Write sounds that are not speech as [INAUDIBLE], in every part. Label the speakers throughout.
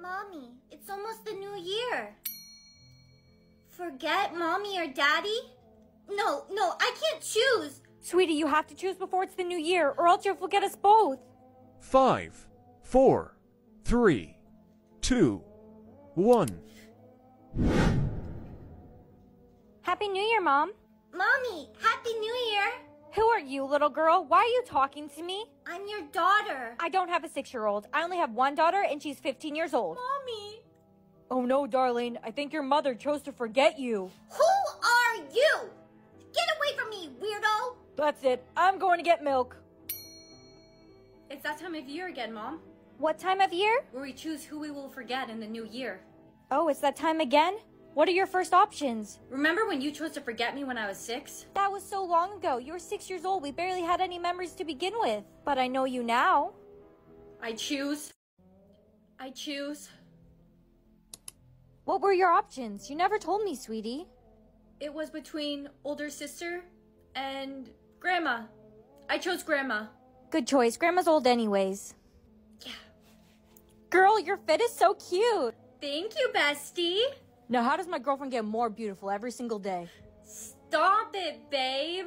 Speaker 1: Mommy, it's almost the new year. Forget mommy or daddy? No, no, I can't choose.
Speaker 2: Sweetie, you have to choose before it's the new year, or else you'll forget us both.
Speaker 3: Five, four, three, two, one.
Speaker 2: Happy New Year, Mom.
Speaker 1: Mommy, Happy New Year.
Speaker 2: Who are you, little girl? Why are you talking to me?
Speaker 1: I'm your daughter.
Speaker 2: I don't have a six year old. I only have one daughter, and she's 15 years old.
Speaker 1: Mommy.
Speaker 2: Oh no, darling. I think your mother chose to forget you.
Speaker 1: Who are you? Get away from me, weirdo.
Speaker 2: That's it. I'm going to get milk.
Speaker 4: It's that time of year again, Mom,
Speaker 2: What time of year?
Speaker 4: where we choose who we will forget in the new year.
Speaker 2: Oh, it's that time again? What are your first options?
Speaker 4: Remember when you chose to forget me when I was six?
Speaker 2: That was so long ago. You were six years old. We barely had any memories to begin with. But I know you now.
Speaker 4: I choose. I choose.
Speaker 2: What were your options? You never told me, sweetie.
Speaker 4: It was between older sister and grandma. I chose grandma.
Speaker 2: Good choice. Grandma's old, anyways.
Speaker 4: Yeah.
Speaker 2: Girl, your fit is so cute.
Speaker 4: Thank you, bestie.
Speaker 2: Now, how does my girlfriend get more beautiful every single day?
Speaker 4: Stop it, babe.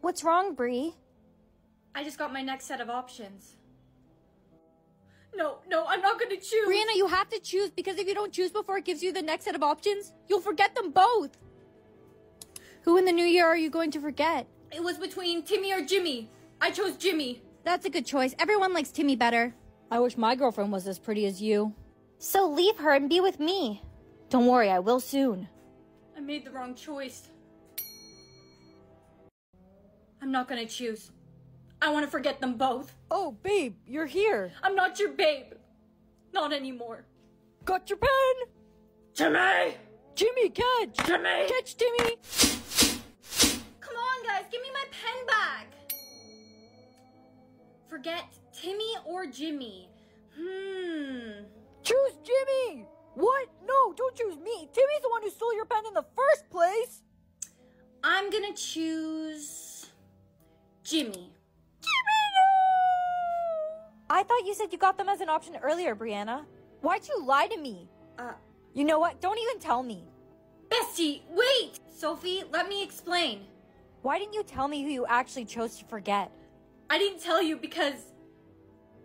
Speaker 2: What's wrong, Bree?
Speaker 4: I just got my next set of options. No, no, I'm not gonna choose.
Speaker 2: Brianna, you have to choose because if you don't choose before it gives you the next set of options, you'll forget them both. Who in the new year are you going to forget?
Speaker 4: It was between Timmy or Jimmy. I chose Jimmy.
Speaker 2: That's a good choice. Everyone likes Timmy better. I wish my girlfriend was as pretty as you. So leave her and be with me. Don't worry, I will soon.
Speaker 4: I made the wrong choice. I'm not gonna choose. I want to forget them both.
Speaker 2: Oh, babe, you're here.
Speaker 4: I'm not your babe. Not anymore.
Speaker 2: Got your pen?
Speaker 4: Timmy!
Speaker 2: Jimmy, catch!
Speaker 4: Timmy!
Speaker 2: Catch, Timmy!
Speaker 1: Come on, guys, give me my pen back.
Speaker 4: Forget Timmy or Jimmy. Hmm.
Speaker 2: Choose Jimmy! What? No, don't choose me. Timmy's the one who stole your pen in the first place.
Speaker 4: I'm gonna choose Jimmy.
Speaker 2: Jimmy, no! I thought you said you got them as an option earlier, Brianna. Why'd you lie to me?
Speaker 4: Uh,
Speaker 2: You know what? Don't even tell me.
Speaker 4: Bestie, wait! Sophie, let me explain.
Speaker 2: Why didn't you tell me who you actually chose to forget?
Speaker 4: I didn't tell you because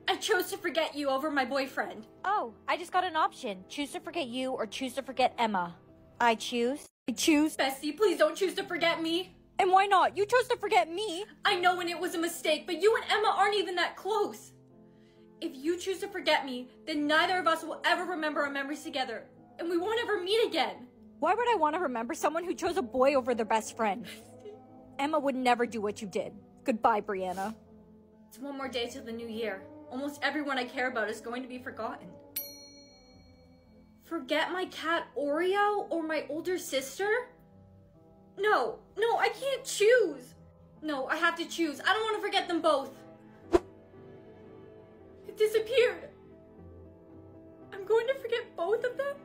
Speaker 4: I chose to forget you over my boyfriend.
Speaker 2: Oh, I just got an option. Choose to forget you or choose to forget Emma. I choose. I choose.
Speaker 4: Bestie, please don't choose to forget me.
Speaker 2: And why not? You chose to forget me.
Speaker 4: I know when it was a mistake, but you and Emma aren't even that close. If you choose to forget me, then neither of us will ever remember our memories together, and we won't ever meet again.
Speaker 2: Why would I want to remember someone who chose a boy over their best friend? Emma would never do what you did. Goodbye, Brianna.
Speaker 4: It's one more day till the new year. Almost everyone I care about is going to be forgotten. Forget my cat Oreo or my older sister? No, no, I can't choose. No, I have to choose. I don't want to forget them both. It disappeared. I'm going to forget both of them?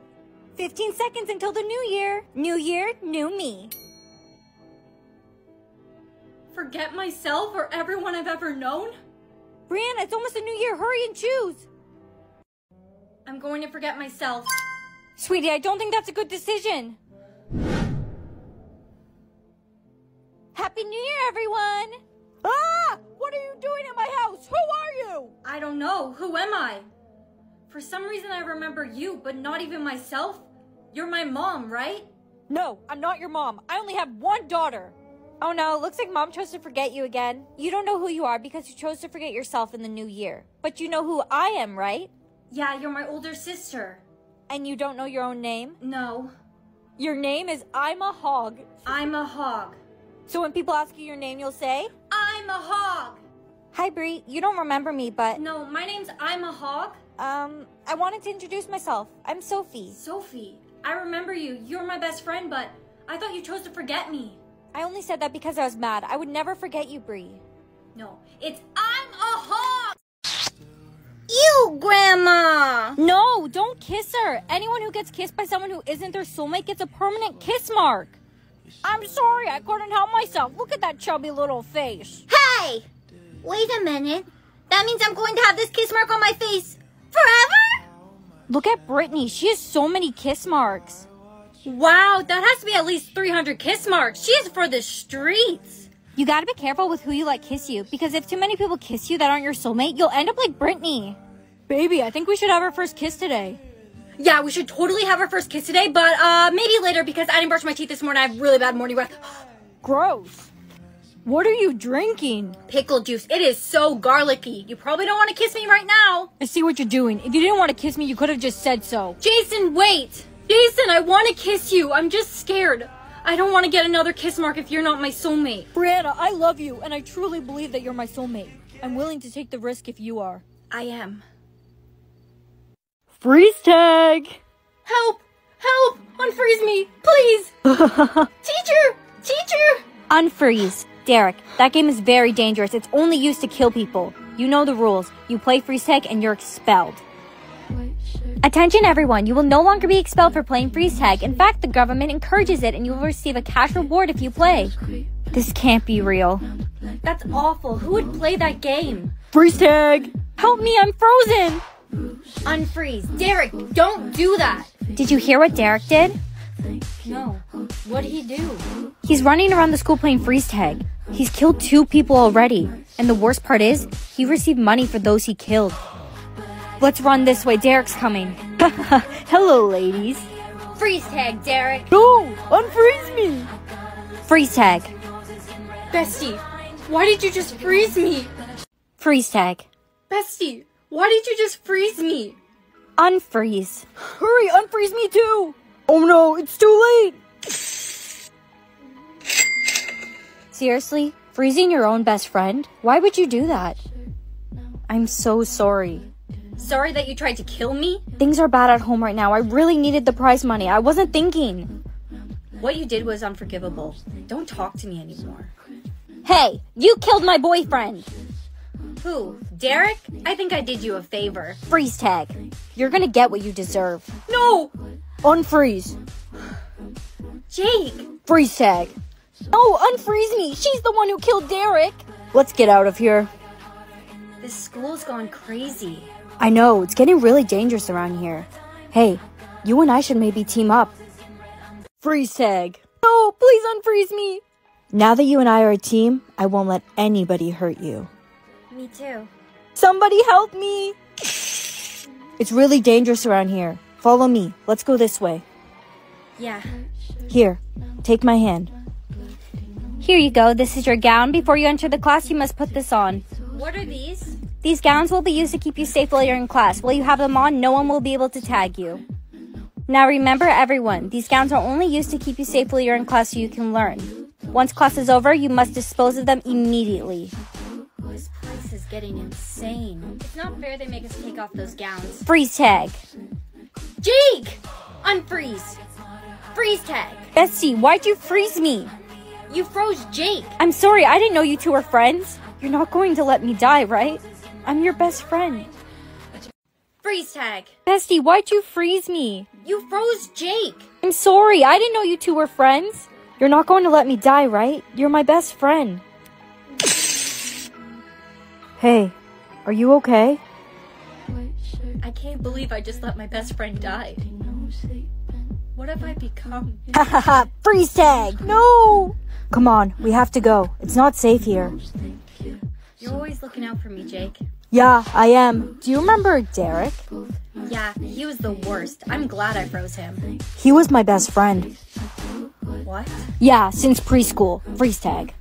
Speaker 2: 15 seconds until the new year. New year, new me.
Speaker 4: Forget myself or everyone I've ever known?
Speaker 2: Brianna, it's almost a new year. Hurry and choose.
Speaker 4: I'm going to forget myself.
Speaker 2: Sweetie, I don't think that's a good decision. Happy New Year, everyone! Ah! What are you doing in my house? Who are you?
Speaker 4: I don't know. Who am I? For some reason, I remember you, but not even myself. You're my mom, right?
Speaker 2: No, I'm not your mom. I only have one daughter. Oh no, looks like mom chose to forget you again. You don't know who you are because you chose to forget yourself in the new year. But you know who I am, right?
Speaker 4: Yeah, you're my older sister.
Speaker 2: And you don't know your own name?
Speaker 4: No,
Speaker 2: Your name is I'm a hog.
Speaker 4: I'm a hog.
Speaker 2: So when people ask you your name, you'll say,
Speaker 4: I'm a hog.
Speaker 2: Hi, Bree. You don't remember me, but
Speaker 4: No, my name's I'm a hog.
Speaker 2: um, I wanted to introduce myself. I'm Sophie.
Speaker 4: Sophie, I remember you. You're my best friend, but I thought you chose to forget me.
Speaker 2: I only said that because I was mad. I would never forget you, Bree.
Speaker 4: No, it's I'm a hog.
Speaker 1: You, Grandma!
Speaker 2: No, don't kiss her. Anyone who gets kissed by someone who isn't their soulmate gets a permanent kiss mark. I'm sorry, I couldn't help myself. Look at that chubby little face.
Speaker 1: Hey! Wait a minute. That means I'm going to have this kiss mark on my face forever?
Speaker 2: Look at Brittany. She has so many kiss marks.
Speaker 4: Wow, that has to be at least 300 kiss marks. She is for the streets.
Speaker 2: You gotta be careful with who you let kiss you, because if too many people kiss you that aren't your soulmate, you'll end up like Brittany. Baby, I think we should have our first kiss today.
Speaker 4: Yeah, we should totally have our first kiss today, but uh, maybe later because I didn't brush my teeth this morning. I have really bad morning breath. [GASPS]
Speaker 2: Gross. What are you drinking?
Speaker 4: Pickle juice. It is so garlicky. You probably don't want to kiss me right now.
Speaker 2: I see what you're doing. If you didn't want to kiss me, you could have just said so.
Speaker 4: Jason, wait. Jason, I want to kiss you. I'm just scared. I don't want to get another kiss mark if you're not my soulmate.
Speaker 2: Brianna, I love you, and I truly believe that you're my soulmate. I'm willing to take the risk if you are.
Speaker 4: I am.
Speaker 2: Freeze tag!
Speaker 4: Help! Help! Unfreeze me, please! [LAUGHS] teacher! Teacher!
Speaker 2: Unfreeze. Derek, that game is very dangerous. It's only used to kill people. You know the rules. You play freeze tag and you're expelled. Attention everyone, you will no longer be expelled for playing freeze tag. In fact, the government encourages it and you will receive a cash reward if you play. This can't be real.
Speaker 4: That's awful. Who would play that game?
Speaker 2: Freeze tag! Help me, I'm frozen!
Speaker 4: Unfreeze. Derek, don't do that.
Speaker 2: Did you hear what Derek did?
Speaker 4: No. What did he do?
Speaker 2: He's running around the school playing freeze tag. He's killed two people already. And the worst part is, he received money for those he killed. Let's run this way, Derek's coming. [LAUGHS] Hello, ladies.
Speaker 4: Freeze tag, Derek.
Speaker 2: No! Unfreeze me! Freeze tag.
Speaker 4: Bestie, why did you just freeze me?
Speaker 2: Freeze tag.
Speaker 4: Bestie, why did you just freeze me?
Speaker 2: Unfreeze. Hurry, unfreeze me too! Oh no, it's too late! Seriously? Freezing your own best friend? Why would you do that? I'm so sorry.
Speaker 4: Sorry that you tried to kill me?
Speaker 2: Things are bad at home right now. I really needed the prize money. I wasn't thinking.
Speaker 4: What you did was unforgivable. Don't talk to me anymore.
Speaker 2: Hey, you killed my boyfriend!
Speaker 4: Who? Derek? I think I did you a favor.
Speaker 2: Freeze tag. You're gonna get what you deserve.
Speaker 4: No!
Speaker 2: Unfreeze.
Speaker 4: Jake!
Speaker 2: Freeze tag. No, unfreeze me. She's the one who killed Derek. Let's get out of here.
Speaker 4: This school's gone crazy.
Speaker 2: I know, it's getting really dangerous around here. Hey, you and I should maybe team up. Freeze tag. No, please unfreeze me. Now that you and I are a team, I won't let anybody hurt you.
Speaker 4: Me too.
Speaker 2: Somebody help me! It's really dangerous around here. Follow me. Let's go this way.
Speaker 4: Yeah.
Speaker 2: Here, take my hand. Here you go. This is your gown. Before you enter the class, you must put this on.
Speaker 4: What are these?
Speaker 2: These gowns will be used to keep you safe while you're in class. While you have them on, no one will be able to tag you. Now remember everyone, these gowns are only used to keep you safe while you're in class so you can learn. Once class is over, you must dispose of them immediately.
Speaker 4: This place is getting insane. It's not fair they make us take off those gowns.
Speaker 2: Freeze tag.
Speaker 4: Jake! Unfreeze! Freeze tag!
Speaker 2: Bestie, why'd you freeze me?
Speaker 4: You froze Jake!
Speaker 2: I'm sorry, I didn't know you two were friends. You're not going to let me die, right? I'm your best friend.
Speaker 4: Freeze tag!
Speaker 2: Bestie, why'd you freeze me?
Speaker 4: You froze Jake!
Speaker 2: I'm sorry, I didn't know you two were friends. You're not going to let me die, right? You're my best friend. Hey, are you okay?
Speaker 4: I can't believe I just let my best friend die. What have I become? [LAUGHS]
Speaker 2: Freeze tag! No! Come on, we have to go. It's not safe here.
Speaker 4: You're always looking out for me, Jake.
Speaker 2: Yeah, I am. Do you remember Derek?
Speaker 4: Yeah, he was the worst. I'm glad I froze him.
Speaker 2: He was my best friend.
Speaker 4: What?
Speaker 2: Yeah, since preschool. Freeze tag.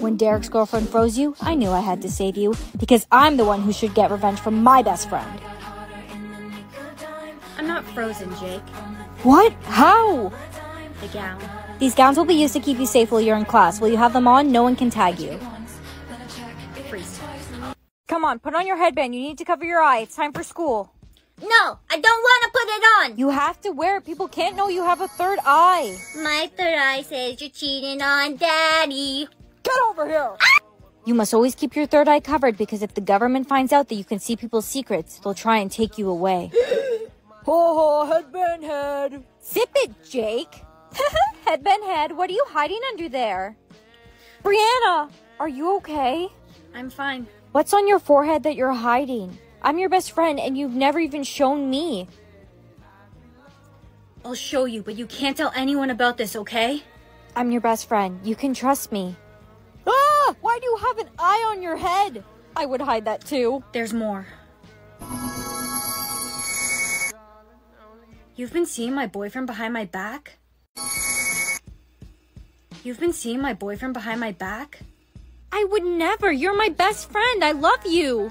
Speaker 2: When Derek's girlfriend froze you, I knew I had to save you because I'm the one who should get revenge from my best friend.
Speaker 4: I'm not frozen, Jake.
Speaker 2: What? How?
Speaker 4: The gown.
Speaker 2: These gowns will be used to keep you safe while you're in class. While you have them on, no one can tag you. Come on, put on your headband. You need to cover your eye. It's time for school.
Speaker 1: No, I don't want to put it on.
Speaker 2: You have to wear it. People can't know you have a third eye.
Speaker 1: My third eye says you're cheating on daddy.
Speaker 2: Get over here! You must always keep your third eye covered because if the government finds out that you can see people's secrets, they'll try and take you away. [GASPS] oh, headband head. Zip it, Jake. [LAUGHS] headband head, what are you hiding under there? Brianna, are you okay?
Speaker 4: I'm fine.
Speaker 2: What's on your forehead that you're hiding? I'm your best friend and you've never even shown me.
Speaker 4: I'll show you, but you can't tell anyone about this, okay?
Speaker 2: I'm your best friend. You can trust me. Ah! Why do you have an eye on your head? I would hide that too.
Speaker 4: There's more. You've been seeing my boyfriend behind my back? You've been seeing my boyfriend behind my back?
Speaker 2: I would never. You're my best friend. I love you.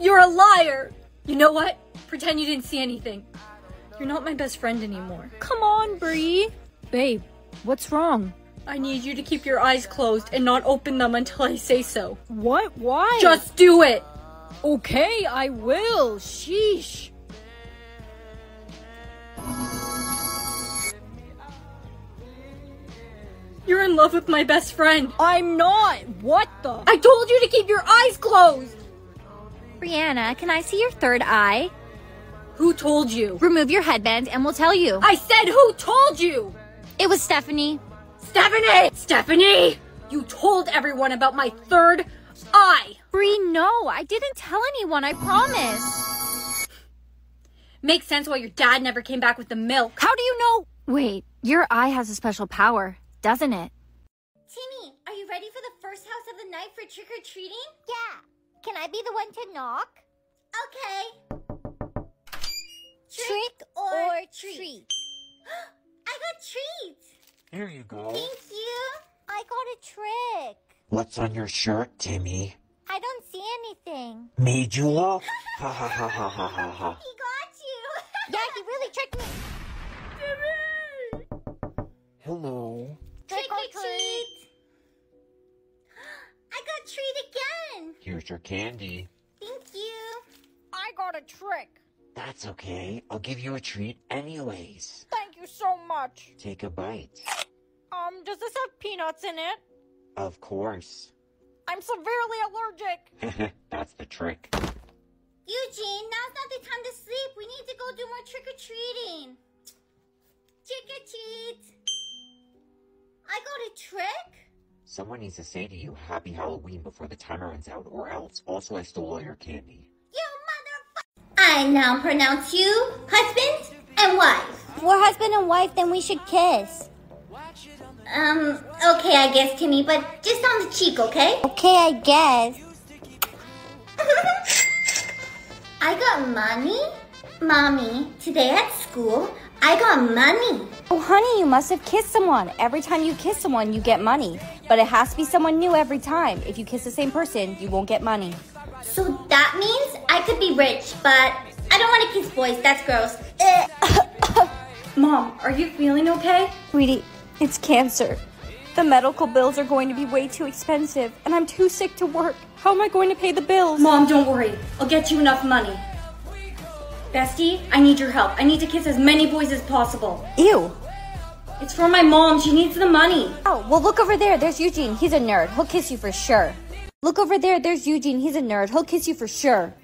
Speaker 4: You're a liar! You know what? Pretend you didn't see anything. You're not my best friend anymore.
Speaker 2: Come on, Bree. Babe, what's wrong?
Speaker 4: I need you to keep your eyes closed and not open them until I say so.
Speaker 2: What? Why?
Speaker 4: Just do it!
Speaker 2: Okay, I will. Sheesh.
Speaker 4: You're in love with my best friend.
Speaker 2: I'm not. What the?
Speaker 4: I told you to keep your eyes closed!
Speaker 2: Brianna, can I see your third eye?
Speaker 4: Who told you?
Speaker 2: Remove your headband and we'll tell you.
Speaker 4: I said who told you?
Speaker 2: It was Stephanie.
Speaker 4: Stephanie! Stephanie! You told everyone about my third eye!
Speaker 2: Bree, no, I didn't tell anyone, I promise.
Speaker 4: Makes sense why your dad never came back with the milk.
Speaker 2: How do you know? Wait, your eye has a special power, doesn't it?
Speaker 1: Timmy, are you ready for the first house of the night for trick or treating?
Speaker 5: Yeah. Can I be the one to knock?
Speaker 1: Okay.
Speaker 5: Trick or treat? [GASPS]
Speaker 1: I got treats.
Speaker 6: Here you go.
Speaker 5: Thank you. I got a trick.
Speaker 6: What's on your shirt, Timmy?
Speaker 5: I don't see anything.
Speaker 6: Made you [LAUGHS] look? Ha ha ha ha ha ha ha.
Speaker 1: He got you.
Speaker 5: Yeah, he really tricked me. [LAUGHS]
Speaker 1: Timmy. Hello.
Speaker 6: Here's your candy.
Speaker 1: Thank you.
Speaker 2: I got a trick.
Speaker 6: That's okay. I'll give you a treat anyways.
Speaker 2: Thank you so much.
Speaker 6: Take a bite.
Speaker 2: Um, does this have peanuts in it?
Speaker 6: Of course.
Speaker 2: I'm severely allergic. [LAUGHS]
Speaker 6: That's the trick.
Speaker 1: Eugene, now's not the time to sleep. We need to go do more trick or treating. Trick or treat. I got a trick?
Speaker 6: Someone needs to say to you Happy Halloween before the timer runs out, or else. Also, I stole all your candy.
Speaker 1: You motherfucker. I now pronounce you husband and wife.
Speaker 5: If we're husband and wife, then we should kiss.
Speaker 1: Um, okay, I guess, Timmy, but just on the cheek, okay?
Speaker 5: Okay, I guess. [LAUGHS]
Speaker 1: I got money? Mommy, today at school, I got money.
Speaker 2: Oh, honey, you must have kissed someone. Every time you kiss someone, you get money. But it has to be someone new every time. If you kiss the same person, you won't get money.
Speaker 1: So that means I could be rich, but I don't want to kiss boys. That's gross. [COUGHS]
Speaker 4: Mom, are you feeling okay?
Speaker 2: Sweetie, it's cancer. The medical bills are going to be way too expensive, and I'm too sick to work. How am I going to pay the bills?
Speaker 4: Mom, don't worry. I'll get you enough money. Bestie, I need your help. I need to kiss as many boys as possible.
Speaker 2: Ew.
Speaker 4: It's for my mom. She needs the money.
Speaker 2: Oh, well, look over there. There's Eugene. He's a nerd. He'll kiss you for sure. Look over there. There's Eugene. He's a nerd. He'll kiss you for sure.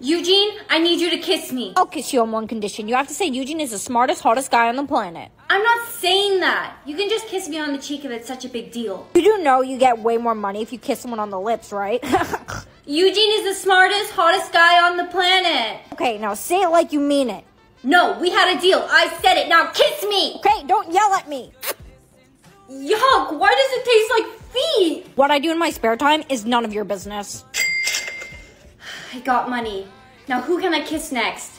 Speaker 4: Eugene, I need you to kiss me.
Speaker 2: I'll kiss you on one condition. You have to say Eugene is the smartest, hottest guy on the planet.
Speaker 4: I'm not saying that. You can just kiss me on the cheek if it's such a big deal.
Speaker 2: You do know you get way more money if you kiss someone on the lips, right? [LAUGHS]
Speaker 4: Eugene is the smartest, hottest guy on the planet.
Speaker 2: okay, now say it like you mean it.
Speaker 4: No, we had a deal. I said it. Now kiss me.
Speaker 2: Okay, don't yell at me.
Speaker 4: Yuck, why does it taste like feet?
Speaker 2: What I do in my spare time is none of your business.
Speaker 4: I got money. Now who can I kiss next?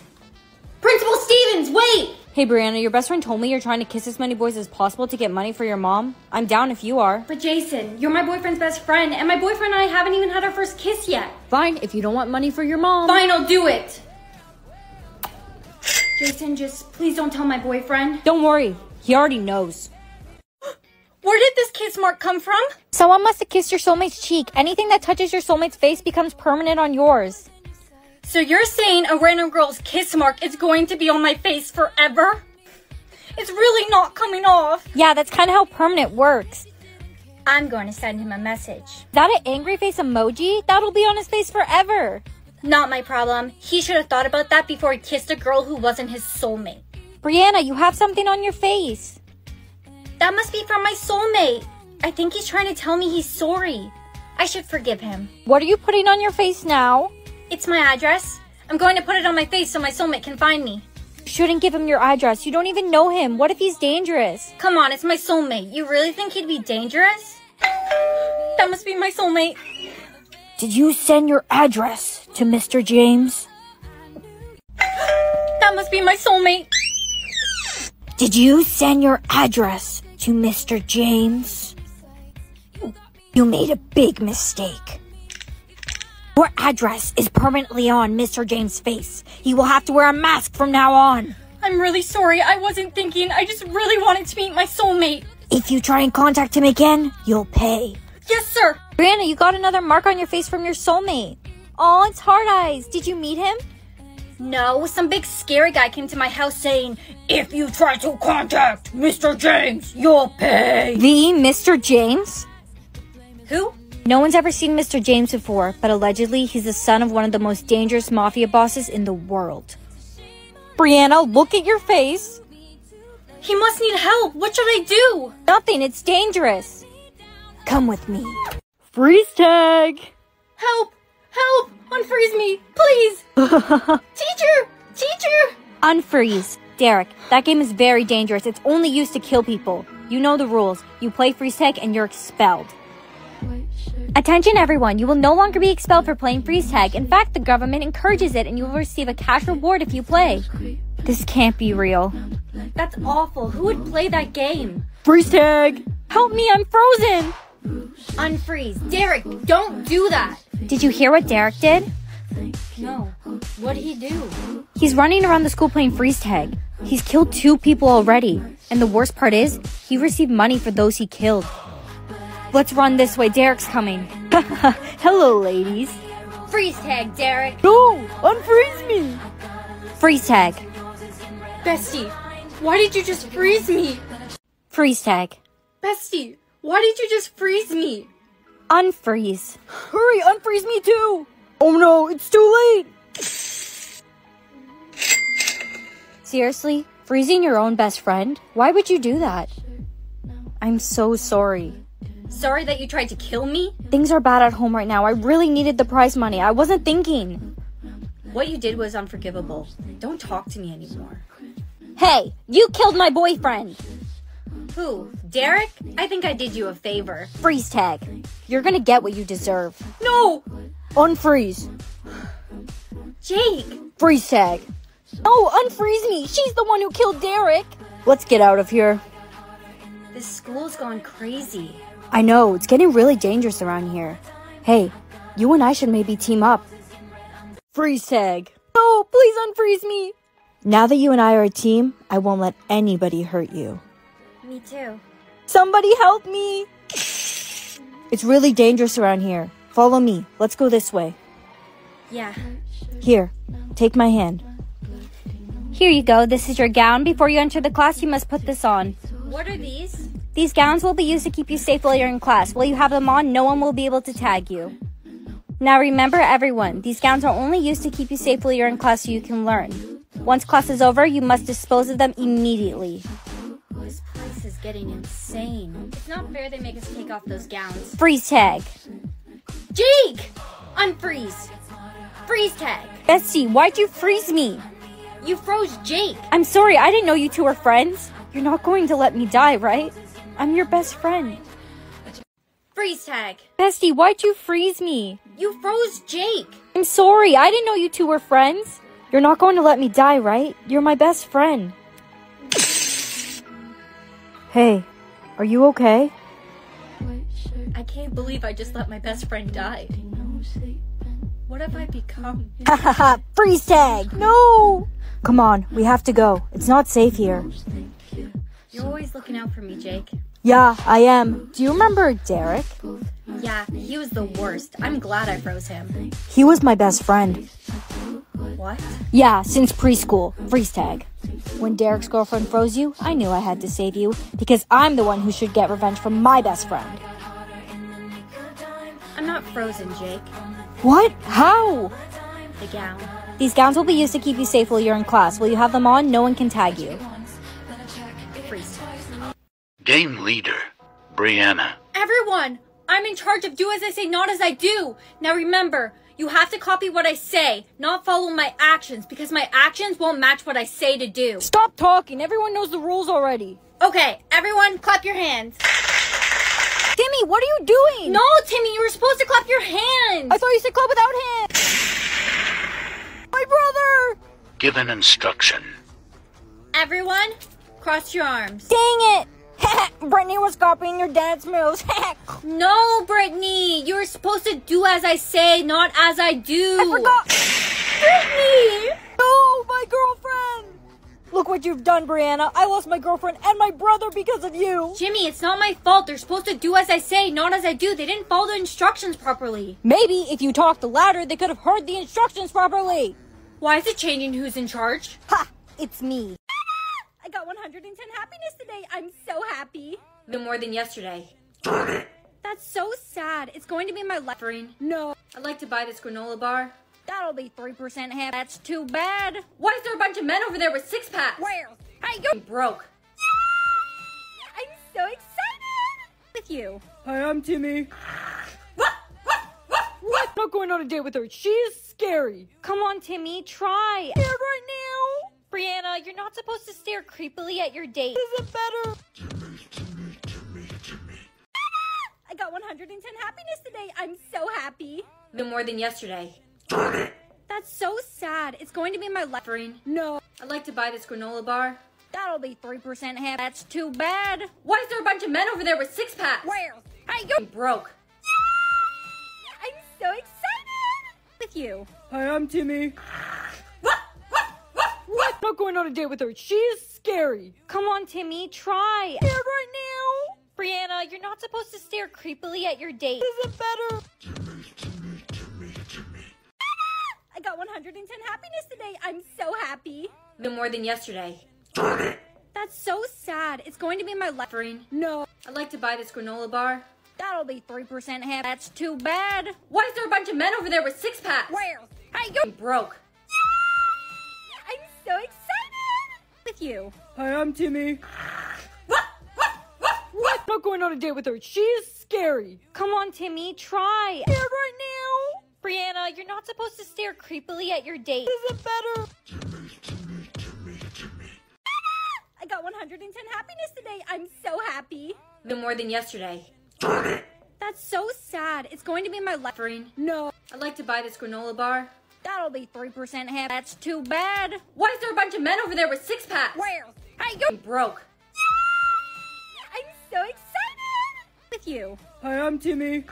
Speaker 4: Principal Stevens, wait!
Speaker 2: Hey, Brianna, your best friend told me you're trying to kiss as many boys as possible to get money for your mom. I'm down if you are.
Speaker 4: But Jason, you're my boyfriend's best friend, and my boyfriend and I haven't even had our first kiss yet.
Speaker 2: Fine, if you don't want money for your mom.
Speaker 4: Fine, I'll do it. Jason, just please don't tell my boyfriend.
Speaker 2: Don't worry, he already knows. [GASPS]
Speaker 4: Where did this kiss mark come from?
Speaker 2: Someone must have kissed your soulmate's cheek. Anything that touches your soulmate's face becomes permanent on yours.
Speaker 4: So you're saying a random girl's kiss mark is going to be on my face forever? It's really not coming off.
Speaker 2: Yeah, that's kind of how permanent works.
Speaker 4: I'm going to send him a message.
Speaker 2: That an angry face emoji? That'll be on his face forever.
Speaker 4: Not my problem. He should have thought about that before he kissed a girl who wasn't his soulmate.
Speaker 2: Brianna, you have something on your face.
Speaker 4: That must be from my soulmate. I think he's trying to tell me he's sorry. I should forgive him.
Speaker 2: What are you putting on your face now?
Speaker 4: It's my address. I'm going to put it on my face so my soulmate can find me.
Speaker 2: Shouldn't give him your address. You don't even know him. What if he's dangerous?
Speaker 4: Come on, it's my soulmate. You really think he'd be dangerous? That must be my soulmate.
Speaker 2: Did you send your address to Mr. James?
Speaker 4: That must be my soulmate.
Speaker 2: Did you send your address to Mr. James? You made a big mistake. Your address is permanently on Mr. James' face. He will have to wear a mask from now on.
Speaker 4: I'm really sorry. I wasn't thinking. I just really wanted to meet my soulmate.
Speaker 2: If you try and contact him again, you'll pay.
Speaker 4: Yes, sir.
Speaker 2: Brianna, you got another mark on your face from your soulmate. Oh, it's Hard Eyes. Did you meet him?
Speaker 4: No, some big scary guy came to my house saying, If you try to contact Mr. James, you'll pay.
Speaker 2: The Mr. James?
Speaker 4: Who?
Speaker 2: No one's ever seen Mr. James before, but allegedly he's the son of one of the most dangerous mafia bosses in the world. Brianna, look at your face.
Speaker 4: He must need help. What should I do?
Speaker 2: Nothing, it's dangerous. Come with me. Freeze tag!
Speaker 4: Help! Help! Unfreeze me, please! [LAUGHS] teacher! Teacher!
Speaker 2: Unfreeze. Derek, that game is very dangerous. It's only used to kill people. You know the rules. You play freeze tag and you're expelled. Attention everyone, you will no longer be expelled for playing freeze tag. In fact, the government encourages it and you will receive a cash reward if you play. This can't be real.
Speaker 4: That's awful. Who would play that game?
Speaker 2: Freeze tag! Help me, I'm frozen!
Speaker 4: Unfreeze. Derek, don't do that.
Speaker 2: Did you hear what Derek did?
Speaker 4: No. What did he do?
Speaker 2: He's running around the school playing freeze tag. He's killed two people already. And the worst part is, he received money for those he killed. Let's run this way, Derek's coming. [LAUGHS] Hello, ladies.
Speaker 4: Freeze tag, Derek.
Speaker 2: No! Unfreeze me! Freeze tag.
Speaker 4: Bestie, why did you just freeze me?
Speaker 2: Freeze tag.
Speaker 4: Bestie, why did you just freeze me?
Speaker 2: Unfreeze. Hurry, unfreeze me too! Oh no, it's too late! Seriously? Freezing your own best friend? Why would you do that? I'm so sorry.
Speaker 4: Sorry that you tried to kill me?
Speaker 2: Things are bad at home right now. I really needed the prize money. I wasn't thinking.
Speaker 4: What you did was unforgivable. Don't talk to me anymore.
Speaker 2: Hey, you killed my boyfriend!
Speaker 4: Who? Derek? I think I did you a favor.
Speaker 2: Freeze tag. You're gonna get what you deserve.
Speaker 4: No!
Speaker 2: Unfreeze.
Speaker 4: Jake!
Speaker 2: Freeze tag. No, unfreeze me. She's the one who killed Derek. Let's get out of here.
Speaker 4: This school's gone crazy.
Speaker 2: I know, it's getting really dangerous around here. Hey, you and I should maybe team up. Freeze tag. No, please unfreeze me. Now that you and I are a team, I won't let anybody hurt you.
Speaker 4: Me too.
Speaker 2: Somebody help me! It's really dangerous around here. Follow me. Let's go this way.
Speaker 4: Yeah.
Speaker 2: Here, take my hand. Here you go. This is your gown. Before you enter the class, you must put this on.
Speaker 4: What are these?
Speaker 2: These gowns will be used to keep you safe while you're in class. While you have them on, no one will be able to tag you. Now remember, everyone, these gowns are only used to keep you safe while you're in class so you can learn. Once class is over, you must dispose of them immediately.
Speaker 4: This place is getting insane. It's not fair they make us take off those gowns.
Speaker 2: Freeze tag.
Speaker 4: Jake! Unfreeze! Freeze tag!
Speaker 2: Bestie, why'd you freeze me?
Speaker 4: You froze Jake!
Speaker 2: I'm sorry, I didn't know you two were friends. You're not going to let me die, right? I'm your best friend.
Speaker 4: Freeze tag!
Speaker 2: Bestie, why'd you freeze me?
Speaker 4: You froze Jake!
Speaker 2: I'm sorry, I didn't know you two were friends. You're not going to let me die, right? You're my best friend. Hey, are you okay?
Speaker 4: I can't believe I just let my best friend die. What have I become? [LAUGHS]
Speaker 2: Hahaha, freeze tag! No! Come on, we have to go. It's not safe here.
Speaker 4: You're always looking out for me, Jake.
Speaker 2: Yeah, I am. Do you remember Derek?
Speaker 4: Yeah, he was the worst. I'm glad I froze him.
Speaker 2: He was my best friend.
Speaker 4: What?
Speaker 2: Yeah, since preschool. Freeze tag. When Derek's girlfriend froze you, I knew I had to save you because I'm the one who should get revenge from my best friend.
Speaker 4: I'm not frozen, Jake.
Speaker 2: What? How?
Speaker 4: The gown.
Speaker 2: These gowns will be used to keep you safe while you're in class. While you have them on, no one can tag you.
Speaker 4: Freeze tag.
Speaker 7: Game leader, Brianna.
Speaker 4: Everyone! I'm in charge of do as I say, not as I do! Now remember,
Speaker 8: You have to copy what I say, not follow my actions, because my actions won't match what I say to do.
Speaker 2: Stop talking. Everyone knows the rules already.
Speaker 8: Okay, everyone, clap your hands.
Speaker 2: Timmy, what are you doing?
Speaker 8: No, Timmy, you were supposed to clap your hands.
Speaker 2: I thought you said clap without hands. My brother!
Speaker 7: Give an instruction.
Speaker 8: Everyone, cross your arms.
Speaker 2: Dang it! [LAUGHS] Brittany was copying your dance moves. [LAUGHS]
Speaker 8: No, Brittany, you were supposed to do as I say, not as I do.
Speaker 2: I forgot.
Speaker 8: Brittany!
Speaker 2: No, my girlfriend! Look what you've done, Brianna. I lost my girlfriend and my brother because of you.
Speaker 8: Jimmy, it's not my fault. They're supposed to do as I say, not as I do. They didn't follow the instructions properly.
Speaker 2: Maybe if you talked louder, they could have heard the instructions properly.
Speaker 8: Why is it changing who's in charge?
Speaker 2: Ha! It's me.
Speaker 8: I got 110 happiness today. I'm so happy. No more than yesterday. That's so sad. It's going to be my leftoring.
Speaker 2: No,
Speaker 8: I'd like to buy this granola bar.
Speaker 2: that'll be 3% half. That's too bad.
Speaker 8: Why is there a bunch of men over there with six packs?
Speaker 2: Where? Hey,
Speaker 8: I'm broke.
Speaker 2: I'm so excited with you.
Speaker 9: Hi, I'm Timmy.
Speaker 2: What? What? What? What? I'm Not going on a date with her. She's scary. Come on, Timmy, try. Here right now.
Speaker 8: Brianna, you're not supposed to stare creepily at your date.
Speaker 2: Is it better? Ah!
Speaker 8: I got 110 happiness today. I'm so happy. No more than yesterday. That's so sad. It's going to be my leftoring.
Speaker 2: No,
Speaker 8: I'd like to buy this granola bar.
Speaker 2: that'll be 3% half. That's too bad.
Speaker 8: Why is there a bunch of men over there with six packs?
Speaker 2: Where? Hey,
Speaker 8: I'm broke.
Speaker 2: I'm so excited with you.
Speaker 9: Hi, I'm Timmy.
Speaker 2: What? Not going on a date with her. She's scary. Come on, Timmy, try. Here right now.
Speaker 8: Brianna, you're not supposed to stare creepily at your date.
Speaker 2: Is it better?
Speaker 8: I got 110 happiness today. I'm so happy. No more than yesterday. That's so sad. It's going to be my leftoring.
Speaker 2: No,
Speaker 8: I'd like to buy this granola bar.
Speaker 2: that'll be 3% half. That's too bad.
Speaker 8: Why is there a bunch of men over there with six packs?
Speaker 2: Where? Hey,
Speaker 8: I'm broke.
Speaker 2: I'm so excited with you.
Speaker 9: Hi, I'm Timmy.
Speaker 2: What? What? What? Not going on a date with her. She's scary. Come on, Timmy, try. Here right now.
Speaker 8: Brianna, you're not supposed to stare creepily at your date.
Speaker 2: Is it better? Timmy, Timmy, Timmy, Timmy. Ah!
Speaker 8: I got 110 happiness today. I'm so happy. No more than yesterday. That's so sad. It's going to be my leftoring.
Speaker 2: No,
Speaker 8: I'd like to buy this granola bar.
Speaker 2: That'll be 3% half. That's too bad.
Speaker 8: Why is there a bunch of men over there with six packs?
Speaker 2: Where? Hey,
Speaker 8: I'm broke.
Speaker 2: I'm so excited with you.
Speaker 9: Hi, I'm Timmy.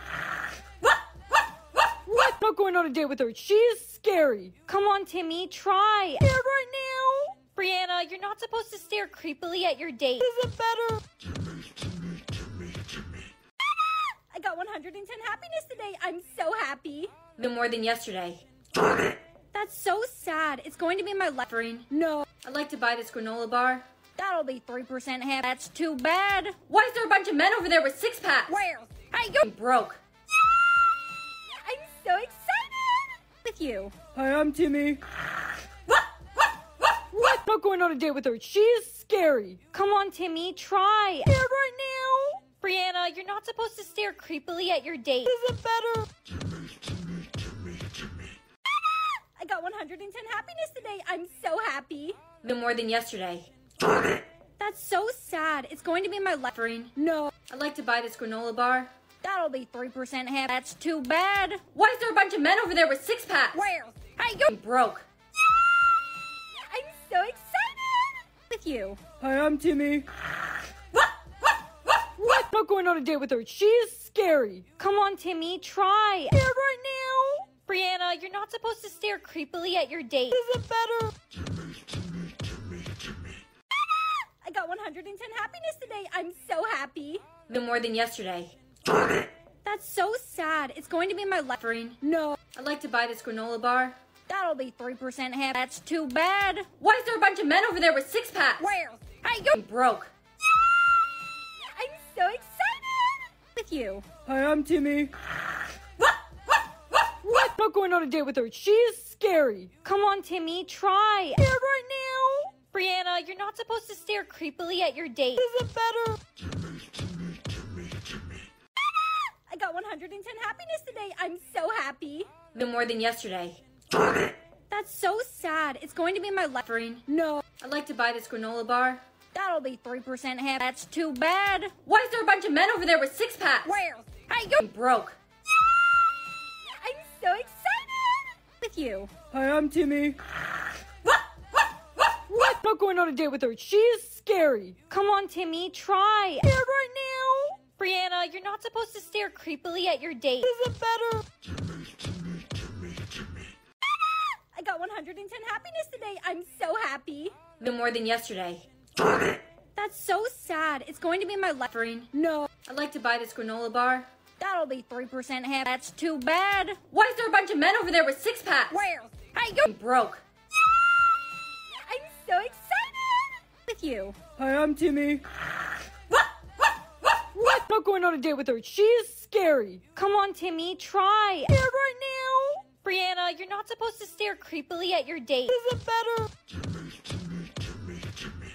Speaker 2: What? What? What? What? Not going on a date with her. She's scary. Come on, Timmy, try. Here right now.
Speaker 8: Brianna, you're not supposed to stare creepily at your date.
Speaker 2: Is it better? Timmy, Timmy, Timmy, Timmy. Ah!
Speaker 8: I got 110 happiness today. I'm so happy. No more than yesterday. That's so sad. It's going to be my leftoring.
Speaker 2: No,
Speaker 8: I'd like to buy this granola bar.
Speaker 2: that'll be 3% half. That's too bad.
Speaker 8: Why is there a bunch of men over there with six packs?
Speaker 2: Where? Hey,
Speaker 8: I'm broke.
Speaker 2: I'm so excited with you.
Speaker 9: Hi, I'm Timmy.
Speaker 2: What? What? What? What? Not going on a date with her. She's scary. Come on, Timmy, try. Here right now.
Speaker 8: Brianna, you're not supposed to stare creepily at your date.
Speaker 2: Is it better?
Speaker 8: Got 110 happiness today. I'm so happy. No more than yesterday. That's so sad. It's going to be my leftoring.
Speaker 2: No,
Speaker 8: I'd like to buy this granola bar.
Speaker 2: that'll be 3% half. That's too bad.
Speaker 8: Why is there a bunch of men over there with six packs?
Speaker 2: Where? Hey,
Speaker 8: I'm broke.
Speaker 2: I'm so excited with you.
Speaker 9: Hi, I'm Timmy.
Speaker 2: What? What? What? What? I'm not going on a date with her. She's scary. Come on, Timmy, try. Here right now.
Speaker 8: Brianna, you're not supposed to stare creepily at your date.
Speaker 2: Is it better? [LAUGHS]
Speaker 8: I got 110 happiness today. I'm so happy. No more than yesterday. That's so sad. It's going to be my leftoring.
Speaker 2: No,
Speaker 8: I'd like to buy this granola bar.
Speaker 2: that'll be 3% half. That's too bad.
Speaker 8: Why is there a bunch of men over there with six packs?
Speaker 2: Where? Hey,
Speaker 8: I'm broke. [LAUGHS]
Speaker 2: I'm so excited with you.
Speaker 9: Hi, I'm Timmy.
Speaker 2: What? Not going on a date with her. She's scary. Come on, Timmy, try. Here right now.
Speaker 8: Brianna, you're not supposed to stare creepily at your date.
Speaker 2: Is it better? Timmy, Timmy, Timmy, Timmy.
Speaker 8: I got 110 happiness today. I'm so happy. Been more than yesterday.
Speaker 2: That's so sad. It's going to be my left.
Speaker 9: No.
Speaker 8: I'd like to buy this granola bar.
Speaker 2: That'll be 3% half. That's too bad.
Speaker 8: Why is there a bunch of men over there with six packs?
Speaker 2: Where? Hey, you.
Speaker 8: I'm broke.
Speaker 2: With you.
Speaker 9: Hi, I'm Timmy.
Speaker 8: What? What? What?
Speaker 9: What? Not going on a date with her. She's scary.
Speaker 2: Come on, Timmy, try.
Speaker 9: Scared right now.
Speaker 2: Brianna, you're not supposed to stare creepily at your date.
Speaker 9: Is it better? Timmy, Timmy, Timmy, Timmy. Ah!
Speaker 2: I got 110 happiness today. I'm so happy.
Speaker 8: Been more than yesterday.
Speaker 2: That's so sad. It's going to be my left.
Speaker 9: No.
Speaker 8: I'd like to buy this granola bar.
Speaker 2: That'll be 3% half. That's too bad.
Speaker 8: Why is there a bunch of men over there with six packs?
Speaker 2: Where? Hey, you.
Speaker 8: I'm broke.
Speaker 2: I'm so excited with you.
Speaker 9: Hi, I'm Timmy.
Speaker 8: What? What? What?
Speaker 9: What? Not going on a date with her. She's scary.
Speaker 2: Come on, Timmy, try.
Speaker 9: Scared right now.
Speaker 2: Brianna, you're not supposed to stare creepily at your date.
Speaker 9: Is it better? Timmy, Timmy, Timmy, Timmy.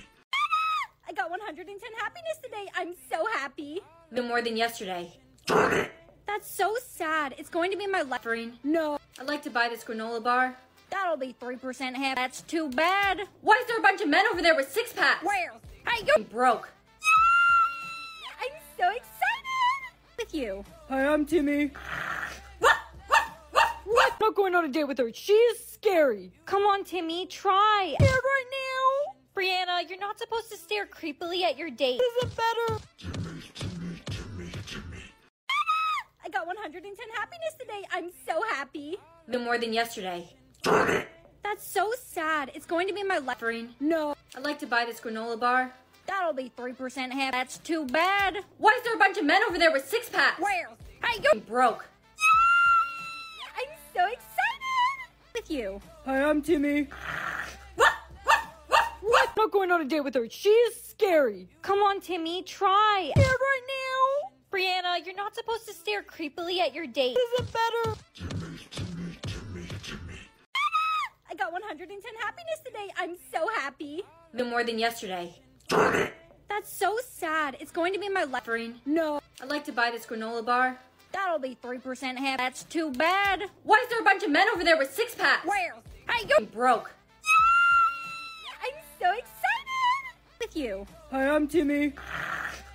Speaker 2: I got 110 happiness today. I'm so happy.
Speaker 8: No more than yesterday.
Speaker 2: That's so sad. It's going to be my left.
Speaker 9: No.
Speaker 8: I'd like to buy this granola bar.
Speaker 2: That'll be 3% half. That's too bad.
Speaker 8: Why is there a bunch of men over there with six packs?
Speaker 2: Where? Hey, you.
Speaker 8: I'm broke.
Speaker 2: I'm so excited with you.
Speaker 9: Hi, I'm Timmy.
Speaker 8: What? What? What?
Speaker 9: What? Not going on a date with her. She's scary.
Speaker 2: Come on, Timmy, try.
Speaker 9: Scared right now.
Speaker 2: Brianna, you're not supposed to stare creepily at your date.
Speaker 9: Is it better?
Speaker 2: Got 110 happiness today. I'm so happy.
Speaker 8: Been more than yesterday.
Speaker 2: That's so sad. It's going to be my left.
Speaker 9: No.
Speaker 8: I'd like to buy this granola bar.
Speaker 2: That'll be 3% half. That's too bad.
Speaker 8: Why is there a bunch of men over there with six packs?
Speaker 2: Where? Hey, you.
Speaker 8: I'm broke.
Speaker 2: I'm so excited with you.
Speaker 9: Hi, I'm Timmy.
Speaker 8: What? What? What?
Speaker 9: What? Not going on a date with her. She's scary.
Speaker 2: Come on, Timmy, try.
Speaker 9: Scared right now.
Speaker 2: Brianna, you're not supposed to stare creepily at your date.
Speaker 9: Is it better?
Speaker 2: I got 110 happiness today. I'm so happy.
Speaker 8: Been more than yesterday.
Speaker 2: That's so sad. It's going to be my left.
Speaker 9: No.
Speaker 8: I'd like to buy this granola bar.
Speaker 2: That'll be 3% half. That's too bad.
Speaker 8: Why is there a bunch of men over there with six packs?
Speaker 2: Where? Hey, you.
Speaker 8: I'm broke.
Speaker 2: I'm so excited with you.
Speaker 9: Hi, I'm Timmy.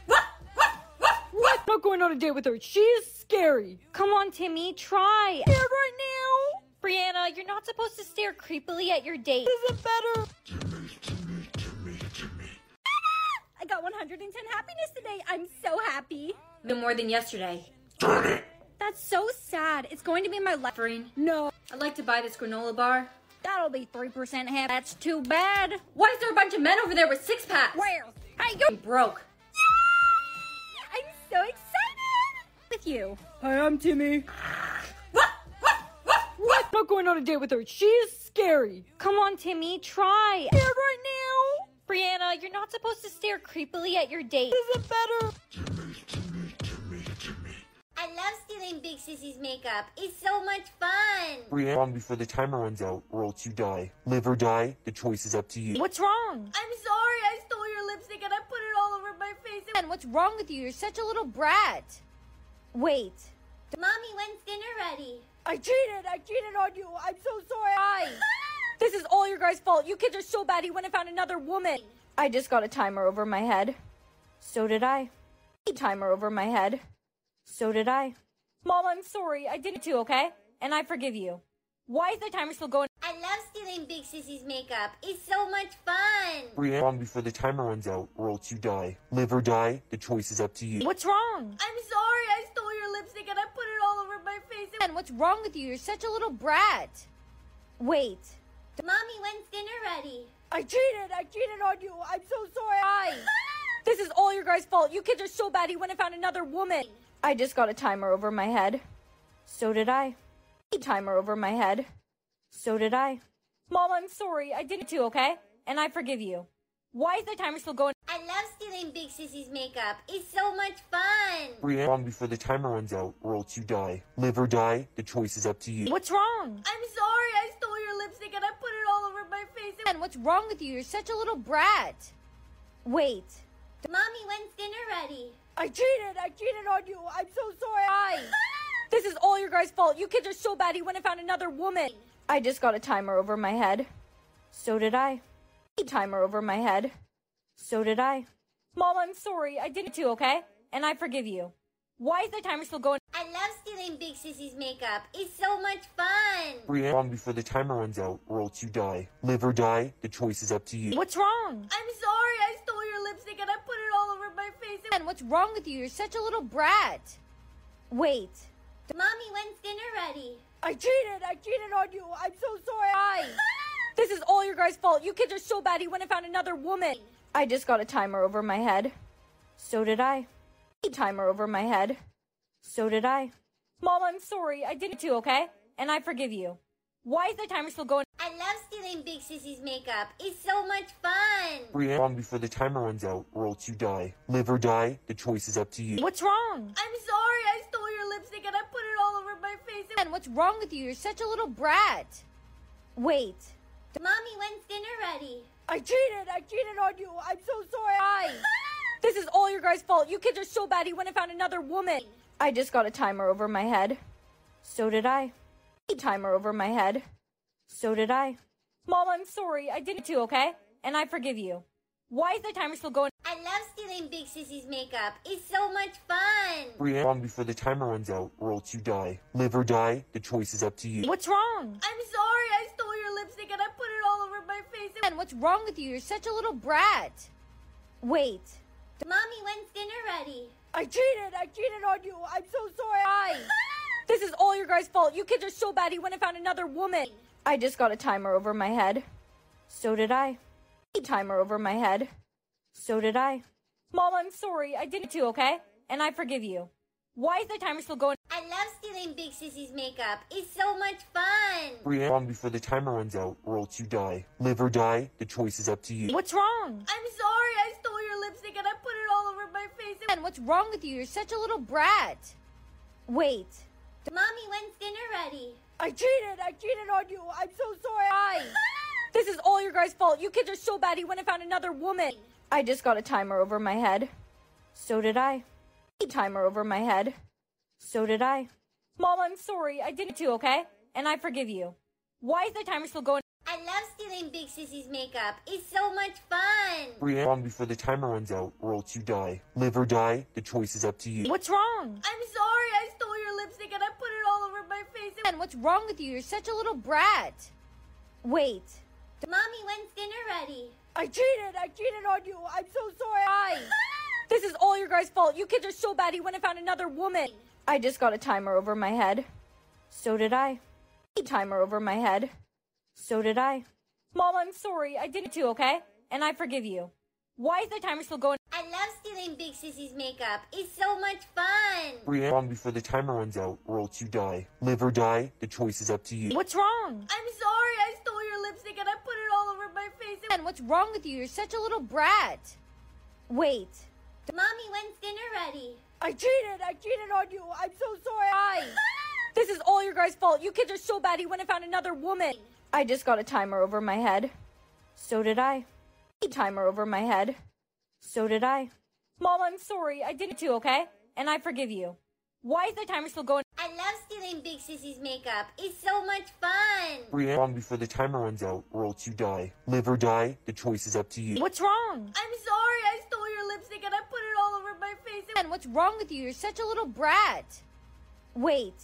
Speaker 8: What? What? What?
Speaker 9: What? Not going on a date with her. She's scary.
Speaker 2: Come on, Timmy, try.
Speaker 9: Scared right now.
Speaker 2: Brianna, you're not supposed to stare creepily at your date.
Speaker 9: Is it better? Timmy, Timmy, Timmy, Timmy.
Speaker 2: I got 110 happiness today. I'm so happy.
Speaker 8: Been more than yesterday.
Speaker 2: That's so sad. It's going to be my left.
Speaker 9: No.
Speaker 8: I'd like to buy this granola bar.
Speaker 2: That'll be 3% half. That's too bad.
Speaker 8: Why is there a bunch of men over there with six packs?
Speaker 2: Where? Hey, you.
Speaker 8: I'm broke.
Speaker 2: With you.
Speaker 9: Hi, I'm Timmy.
Speaker 8: What? What? What?
Speaker 9: What? Not going on a date with her. She's scary.
Speaker 2: Come on, Timmy, try.
Speaker 9: Scared right now.
Speaker 2: Brianna, you're not supposed to stare creepily at your date.
Speaker 9: Is it better? Timmy, Timmy, Timmy, Timmy.
Speaker 10: I love stealing Big Sissy's makeup. It's so much fun.
Speaker 11: Brienne, long before the timer runs out, or else you die. Live or die, the choice is up to you.
Speaker 2: What's wrong?
Speaker 8: I'm sorry. I stole your lipstick and I put it all over my face.
Speaker 2: And what's wrong with you? You're such a little brat. Wait.
Speaker 10: Mommy, when's dinner ready?
Speaker 9: I cheated. I cheated on you. I'm so sorry.
Speaker 2: Hi. [LAUGHS] This is all your guys' fault. You kids are so bad he went and found another woman. I just got a timer over my head. So did I. Timer over my head. So did I. Mom, I'm sorry. I did it too, okay? And I forgive you. Why is the timer still going?
Speaker 10: I love stealing Big Sissy's makeup. It's so much fun.
Speaker 11: Brienne, long before the timer runs out, or else you die. Live or die, the choice is up to you.
Speaker 2: What's wrong?
Speaker 8: I'm sorry. I stole your lipstick and I put it all over my face.
Speaker 2: And what's wrong with you? You're such a little brat. Wait.
Speaker 10: Mommy, when's dinner ready?
Speaker 9: I cheated. I cheated on you. I'm so sorry.
Speaker 2: Hi. [LAUGHS] This is all your guys' fault. You kids are so bad he went and found another woman. I just got a timer over my head. So did I. Timer over my head. So did I. Mom, I'm sorry. I did it too, okay? And I forgive you. Why is the timer still going?
Speaker 10: I love stealing Big Sissy's makeup. It's so much fun.
Speaker 11: Brienne, long before the timer runs out, or else you die. Live or die, the choice is up to you.
Speaker 2: What's wrong?
Speaker 8: I'm sorry. I stole your lipstick and I put it all over my face.
Speaker 2: And what's wrong with you? You're such a little brat. Wait.
Speaker 10: Mommy, when's dinner ready?
Speaker 9: I cheated. I cheated on you. I'm so sorry.
Speaker 2: Hi. [LAUGHS] This is all your guys' fault. You kids are so bad he went and found another woman. I just got a timer over my head. So did I. Timer over my head. So did I. Mom, I'm sorry. I did it too, okay? And I forgive you. Why is the timer still going?
Speaker 10: I love stealing Big Sissy's makeup. It's so much fun.
Speaker 11: Hurry on before the timer runs out, or else you die. Live or die, the choice is up to you.
Speaker 2: What's wrong?
Speaker 8: I'm sorry, I stole your lipstick and I put it all over my face.
Speaker 2: And what's wrong with you? You're such a little brat. Wait.
Speaker 10: Mommy, when's dinner ready?
Speaker 9: I cheated. I cheated on you. I'm so sorry. [LAUGHS]
Speaker 2: I. This is all your guys' fault. You kids are so bad he went and found another woman. I just got a timer over my head. So did I. Timer over my head. So did I. Mom, I'm sorry. I did it too, okay? And I forgive you. Why is the timer still going?
Speaker 10: I love stealing Big Sissy's makeup. It's so much fun.
Speaker 11: Hurry on before the timer runs out, or else you die. Live or die, the choice is up to you.
Speaker 2: What's wrong?
Speaker 8: I'm sorry, I stole your lipstick and I put it all over my face.
Speaker 2: And what's wrong with you? You're such a little brat. Wait.
Speaker 10: Mommy, when's dinner ready?
Speaker 9: I cheated. I cheated on you. I'm so sorry.
Speaker 2: I. [LAUGHS] This is all your guys' fault. You kids are so bad he went and found another woman. I just got a timer over my head. So did I. Timer over my head. So did I. Mom, I'm sorry. I did it too, okay? And I forgive you. Why is the timer still going?
Speaker 10: I love stealing Big Sissy's makeup. It's so much fun.
Speaker 11: Hurry on before the timer runs out, or else you die. Live or die, the choice is up to you.
Speaker 2: What's wrong?
Speaker 8: I'm sorry, I stole your lipstick and I put it all over my face.
Speaker 2: And what's wrong with you? You're such a little brat. Wait.
Speaker 10: Mommy, when's dinner ready?
Speaker 9: I cheated. I cheated on you. I'm so sorry.
Speaker 2: I. [LAUGHS] This is all your guys' fault. You kids are so bad he went and found another woman. I just got a timer over my head. So did I. Timer over my head. So did I. Mom, I'm sorry. I did it too, okay? And I forgive you. Why is the timer still going?
Speaker 10: I love stealing Big Sissy's makeup. It's so much fun.
Speaker 11: Hurry on before the timer runs out, or else you die. Live or die, the choice is up to you.
Speaker 2: What's wrong?
Speaker 8: I'm sorry, I stole your lipstick and I put it all over my face.
Speaker 2: And what's wrong with you? You're such a little brat. Wait.
Speaker 10: Mommy, when's dinner ready?
Speaker 9: I cheated. I cheated on you. I'm so sorry.
Speaker 2: I. This is all your guys' fault. You kids are so bad he went and found another woman. I just got a timer over my head. So did I. Timer over my head. So did I. Mom, I'm sorry. I did it too, okay? And I forgive you. Why is the timer still going?
Speaker 10: I love stealing Big Sissy's makeup. It's so much fun.
Speaker 11: Hurry on before the timer runs out, or else you die. Live or die, the choice is up to you.
Speaker 2: What's wrong?
Speaker 8: I'm sorry, I stole your lipstick and I put it all over my face.
Speaker 2: And what's wrong with you? You're such a little brat. Wait.
Speaker 10: Mommy, when's dinner ready?
Speaker 9: I cheated. I cheated on you. I'm so sorry.
Speaker 2: I. [LAUGHS] This is all your guys' fault. You kids are so bad he went and found another woman. I just got a timer over my head. So did I. Timer over my head. So did I. Mom, I'm sorry. I did it too, okay? And I forgive you. Why is the timer still going?
Speaker 10: I love stealing Big Sissy's makeup. It's so much fun.
Speaker 11: Hurry on before the timer runs out, or else you die. Live or die, the choice is up to you.
Speaker 2: What's wrong?
Speaker 8: I'm sorry, I stole your lipstick and I put it all over my face.
Speaker 2: And what's wrong with you? You're such a little brat. Wait.
Speaker 10: Mommy, when's dinner ready?
Speaker 9: I cheated. I cheated on you. I'm so sorry.
Speaker 2: I. [LAUGHS] This is all your guys' fault. You kids are so bad he went and found another woman. I just got a timer over my head. So did I. Timer over my head. So did I. Mom, I'm sorry. I did it too, okay? And I forgive you. Why is the timer still going?
Speaker 10: I love stealing Big Sissy's makeup. It's so much fun.
Speaker 11: Hurry on before the timer runs out, or else you die. Live or die, the choice is up to you.
Speaker 2: What's wrong?
Speaker 8: I'm sorry, I stole your lipstick and I put it all over my face.
Speaker 2: And what's wrong with you? You're such a little brat. Wait.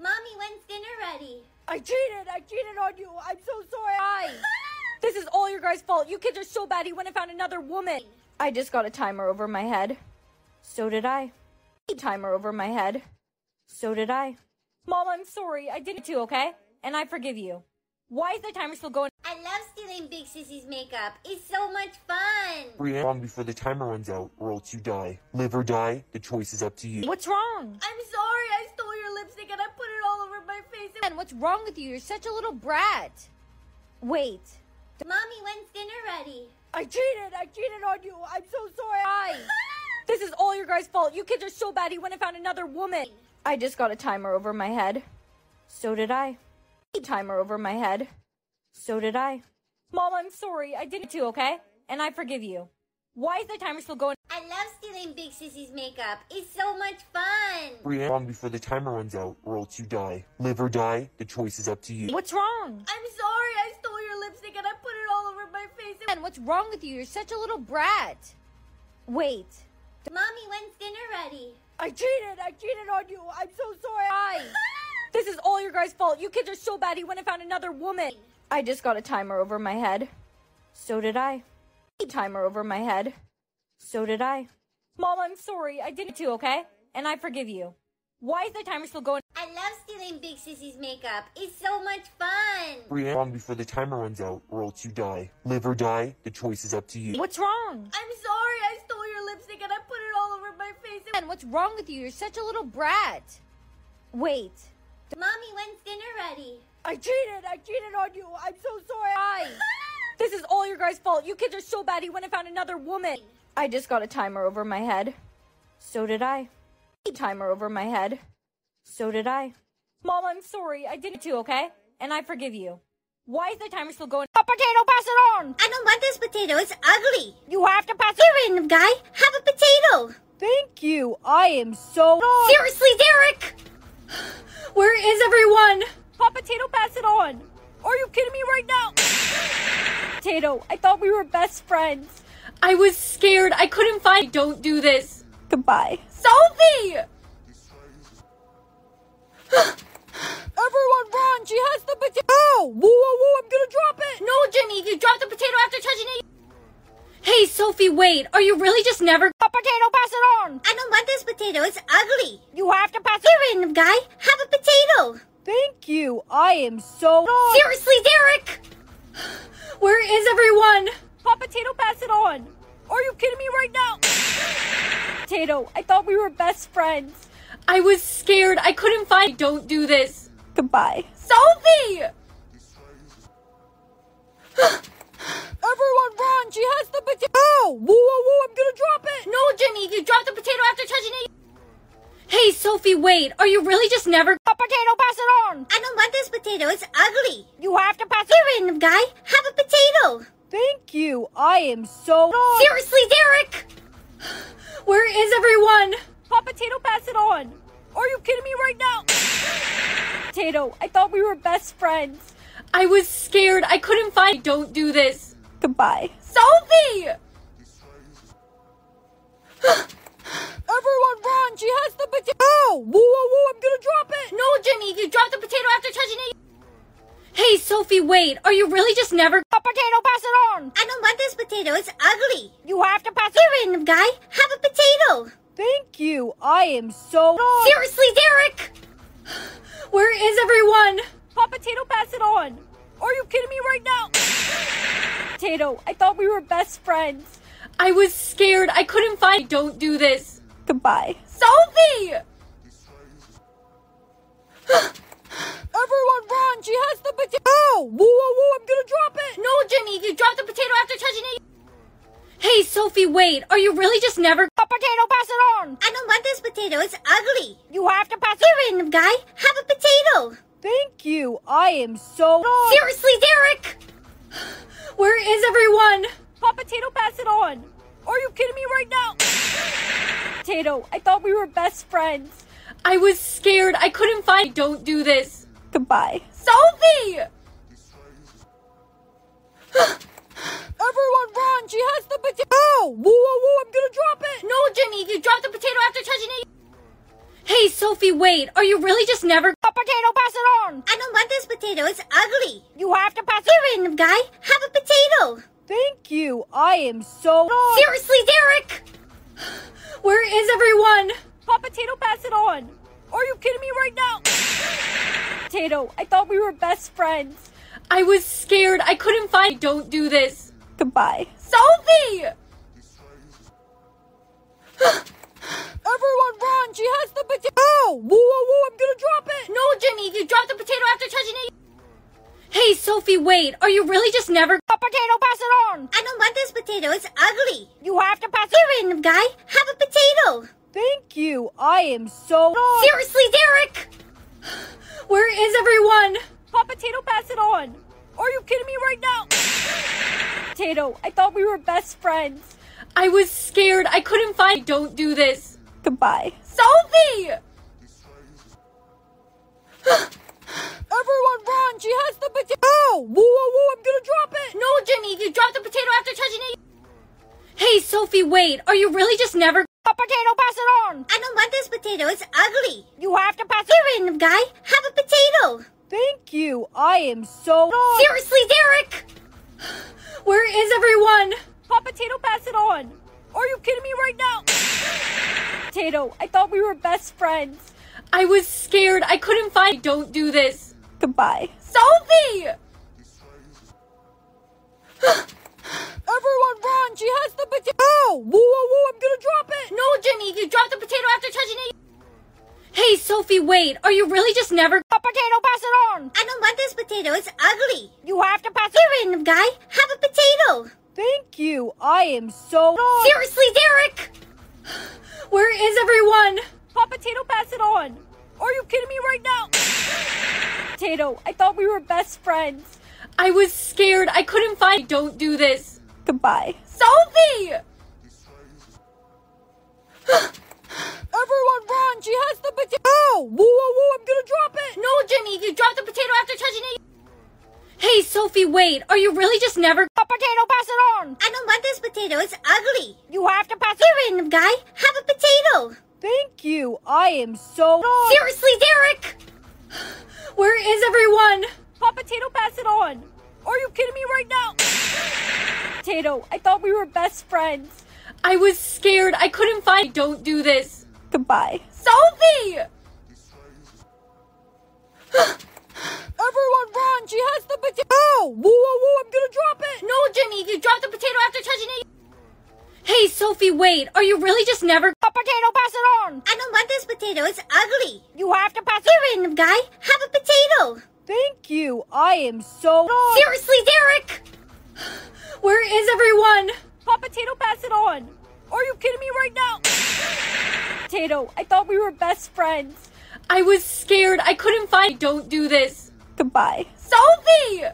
Speaker 10: Mommy, when's dinner ready?
Speaker 9: I cheated. I cheated on you. I'm so sorry.
Speaker 2: I. [LAUGHS] This is all your guys' fault. You kids are so bad he went and found another woman. I just got a timer over my head. So did I. Timer over my head. So did I. Mom, I'm sorry. I did it too, okay? And I forgive you. Why is the timer still going?
Speaker 10: I love stealing Big Sissy's makeup. It's so much fun.
Speaker 11: Hurry on before the timer runs out, or else you die. Live or die, the choice is up to you.
Speaker 2: What's wrong?
Speaker 8: I'm sorry, I stole your lipstick and I put it all over my face.
Speaker 2: And what's wrong with you? You're such a little brat. Wait.
Speaker 10: Mommy, when's dinner ready?
Speaker 9: I cheated. I cheated on you. I'm so sorry.
Speaker 2: I. [LAUGHS] This is all your guys' fault. You kids are so bad he went and found another woman. I just got a timer over my head. So did I. Timer over my head. So did I. Mom, I'm sorry. I did it too, okay? And I forgive you. Why is the timer still going?
Speaker 10: I I love stealing Big Sissy's makeup. It's so much fun.
Speaker 11: Hurry long before the timer runs out, or else you die. Live or die, the choice is up to you.
Speaker 2: What's wrong?
Speaker 8: I'm sorry I stole your lipstick and I put it all over
Speaker 2: what's wrong with you? You're such a little brat. Wait.
Speaker 10: Mommy, when's dinner ready?
Speaker 9: I cheated. I cheated on you. I'm so sorry.
Speaker 2: Hi. This is all your guys' fault. You kids are so bad he went and found another woman. I just got a timer over my head. So did I. Timer over my head. So did I. Mom, I'm sorry. I did it too, okay? And I forgive you. Why is the timer still going?
Speaker 10: I love stealing Big Sissy's makeup. It's so much fun.
Speaker 11: Hurry long before the timer runs out, or else you die. Live or die, the choice is up to you.
Speaker 2: What's wrong?
Speaker 8: I'm sorry I stole your lipstick and I put it all over my face.
Speaker 2: And what's wrong with you? You're such a little brat. Wait.
Speaker 10: Mommy, when's dinner ready?
Speaker 9: I cheated. I cheated on you. I'm so sorry.
Speaker 2: Hi. [LAUGHS] This is all your guys' fault. You kids are so bad he went and found another woman. I just got a timer over my head. So did I. Timer over my head. So did I. Mom, I'm sorry. I did it too, okay? And I forgive you. Why is the timer still going? A potato, pass it on!
Speaker 10: I don't want this potato. It's ugly.
Speaker 2: You have to pass it.
Speaker 10: Here, random guy. Have a potato.
Speaker 9: Thank you. I am so.
Speaker 10: Seriously, Derek.
Speaker 8: Where is everyone?
Speaker 2: Pop potato, pass it on! Are you kidding me right now? Potato, I thought we were best friends.
Speaker 8: I was scared. I couldn't find. Don't do this.
Speaker 2: Goodbye.
Speaker 8: Sophie! [GASPS]
Speaker 9: Everyone run. She has the potato. Oh, whoa, whoa, whoa. I'm going to drop it.
Speaker 8: No, Jimmy, if you dropped the potato after touching it. Hey, Sophie, wait. Are you really just never?
Speaker 2: A potato, pass it on!
Speaker 10: I don't want this potato. It's ugly.
Speaker 2: You have to pass it.
Speaker 10: Here, random guy. Have a potato.
Speaker 9: Thank you. I am so.
Speaker 10: Seriously, Derek.
Speaker 8: Where is everyone?
Speaker 2: Pop potato, pass it on! Are you kidding me right now? [GASPS] Potato, I thought we were best friends.
Speaker 8: I was scared. I couldn't find. Don't do this.
Speaker 2: Goodbye.
Speaker 8: Sophie! [GASPS]
Speaker 9: Everyone run. She has the potato. Oh, whoa, whoa, whoa. I'm going to drop it.
Speaker 8: No, Jimmy, you dropped the potato after touching it. Hey, Sophie, wait. Are you really just never?
Speaker 2: A potato, pass it on!
Speaker 10: I don't want this potato. It's ugly.
Speaker 2: You have to pass it.
Speaker 10: Here, random guy. Have a potato.
Speaker 9: Thank you. I am so.
Speaker 10: Seriously, Derek.
Speaker 2: Potato, I thought we were best friends.
Speaker 8: I was scared. I couldn't find. Don't do this.
Speaker 2: Goodbye.
Speaker 8: Sophie! [GASPS]
Speaker 9: Everyone run. She has the potato. Oh, whoa, whoa, whoa. I'm going to drop it.
Speaker 8: No, Jimmy, you dropped the potato after touching it. Hey, Sophie, wait. Are you really just never?
Speaker 2: A potato, pass it on!
Speaker 10: I don't want this potato. It's ugly.
Speaker 2: You have to pass it.
Speaker 10: Here, random guy. Have a potato.
Speaker 9: Thank you. I am so.
Speaker 10: Seriously, Derek.
Speaker 8: Where is everyone?
Speaker 2: Pop potato, pass it on! Are you kidding me right now? Potato, I thought we were best friends.
Speaker 8: I was scared. I couldn't find. Don't do this.
Speaker 2: Goodbye.
Speaker 8: Sophie! [GASPS]
Speaker 9: Everyone run. She has the potato. Oh, whoa, whoa, whoa. I'm going to drop it.
Speaker 8: No, Jimmy, you dropped the potato after touching it. Hey, Sophie, wait. Are you really just never?
Speaker 2: A potato, pass it on!
Speaker 10: I don't want this potato. It's ugly.
Speaker 2: You have to pass it.
Speaker 10: Here, random guy. Have a potato.
Speaker 9: Thank you. I am so.
Speaker 10: Seriously, Derek.
Speaker 8: Where is everyone?
Speaker 2: Pop potato, pass it on! Are you kidding me right now? [GASPS] Potato, I thought we were best friends.
Speaker 8: I was scared. I couldn't find. Don't do this.
Speaker 2: Goodbye.
Speaker 8: Sophie! [GASPS]
Speaker 9: Everyone run. She has the potato. Oh, whoa, whoa, whoa. I'm to drop it.
Speaker 8: No, Jimmy, if you dropped the potato after touching it. Hey, Sophie, wait. Are you really just never?
Speaker 2: A potato, pass it on!
Speaker 10: I don't want this potato. It's ugly.
Speaker 2: You have to pass it.
Speaker 10: Here, random guy. Have a potato.
Speaker 9: Thank you. I am so.
Speaker 10: Seriously, Derek.
Speaker 8: Where is everyone?
Speaker 2: Pop potato, pass it on! Are you kidding me right now? [GASPS] Potato, I thought we were best friends.
Speaker 8: I was scared. I couldn't find. Don't do this.
Speaker 2: Goodbye.
Speaker 8: Sophie! [GASPS]
Speaker 9: Everyone run. She has the potato. Oh, whoa, whoa, whoa. I'm going to drop it.
Speaker 8: No, Jimmy, you dropped the potato after touching it. Hey, Sophie, wait. Are you really just never?
Speaker 2: A potato, pass it on!
Speaker 10: I don't want this potato. It's ugly.
Speaker 2: You have to pass it.
Speaker 10: Here, random guy. Have a potato.
Speaker 9: Thank you. I am so.
Speaker 10: Seriously, Derek.
Speaker 8: Where is everyone?
Speaker 2: Potato, pass it on! Are you kidding me right now? Potato, I thought we were best friends.
Speaker 8: I was scared. I couldn't find. Don't do this.
Speaker 2: Goodbye.
Speaker 8: Sophie! [GASPS]
Speaker 9: Everyone run! She has the potato! Oh! Whoa, whoa, whoa! I'm gonna drop it!
Speaker 8: No, Jimmy, you dropped the potato after touching it. Hey, Sophie, wait. Are you really just never?
Speaker 9: A potato, pass it on!
Speaker 10: I don't want this potato. It's ugly.
Speaker 9: You have to pass it.
Speaker 10: Here, random guy. Have a potato.
Speaker 9: Thank you. I am so.
Speaker 8: Seriously, Derek! Where is everyone?
Speaker 9: Pop potato, pass it on. Are you kidding me right now? Potato, I thought we were best friends.
Speaker 8: I was scared. I couldn't find. Don't do this.
Speaker 2: Goodbye.
Speaker 8: Sophie! [GASPS]
Speaker 9: Everyone run! She has the potato! Oh! Whoa, whoa, whoa! I'm gonna drop it!
Speaker 8: No, Jimmy, you dropped the potato after touching it. Hey, Sophie, wait. Are you really just never?
Speaker 9: A potato, pass it on!
Speaker 10: I don't want this potato. It's ugly.
Speaker 9: You have to pass it.
Speaker 10: Here, random guy. Have a potato.
Speaker 9: Thank you. I am so.
Speaker 8: Seriously, Derek! Where is everyone?
Speaker 9: Pop potato, pass it on. Are you kidding me right now? Potato, I thought we were best friends.
Speaker 8: I was scared. I couldn't find. Don't do this.
Speaker 2: Goodbye.
Speaker 8: Sophie! [GASPS] [GASPS] [GASPS]
Speaker 9: Everyone run! She has the potato! Oh! Whoa, whoa, whoa! I'm gonna drop it!
Speaker 8: No, Jimmy, you dropped the potato after touching it. Hey, Sophie, wait. Are you really just never?
Speaker 9: A potato, pass it on!
Speaker 10: I don't want this potato. It's ugly.
Speaker 9: You have to pass it.
Speaker 10: Here, random guy. Have a potato.
Speaker 9: Thank you. I am so.
Speaker 8: Seriously, Derek! Where is everyone?
Speaker 9: Pop potato, pass it on. Are you kidding me right now? [GASPS] Potato, I thought we were best friends.
Speaker 8: I was scared. I couldn't find. Don't do this.
Speaker 2: Goodbye.
Speaker 8: Sophie! [GASPS]
Speaker 9: Everyone run! She has the potato! Oh! Whoa, whoa, whoa! I'm gonna drop it!
Speaker 8: No, Jimmy, you dropped the potato after touching it. Hey, Sophie, wait. Are you really just never?
Speaker 9: A potato, pass it on!
Speaker 10: I don't want this potato. It's ugly.
Speaker 9: You have to pass it.
Speaker 10: Here, random guy. Have a potato.
Speaker 9: Thank you. I am so.
Speaker 8: Seriously, Derek! Where is everyone?
Speaker 9: Pop potato, pass it on. Are you kidding me right now? Potato, I thought we were best friends.
Speaker 8: I was scared. I couldn't find. Don't do this.
Speaker 2: Goodbye.
Speaker 8: Sophie! [GASPS]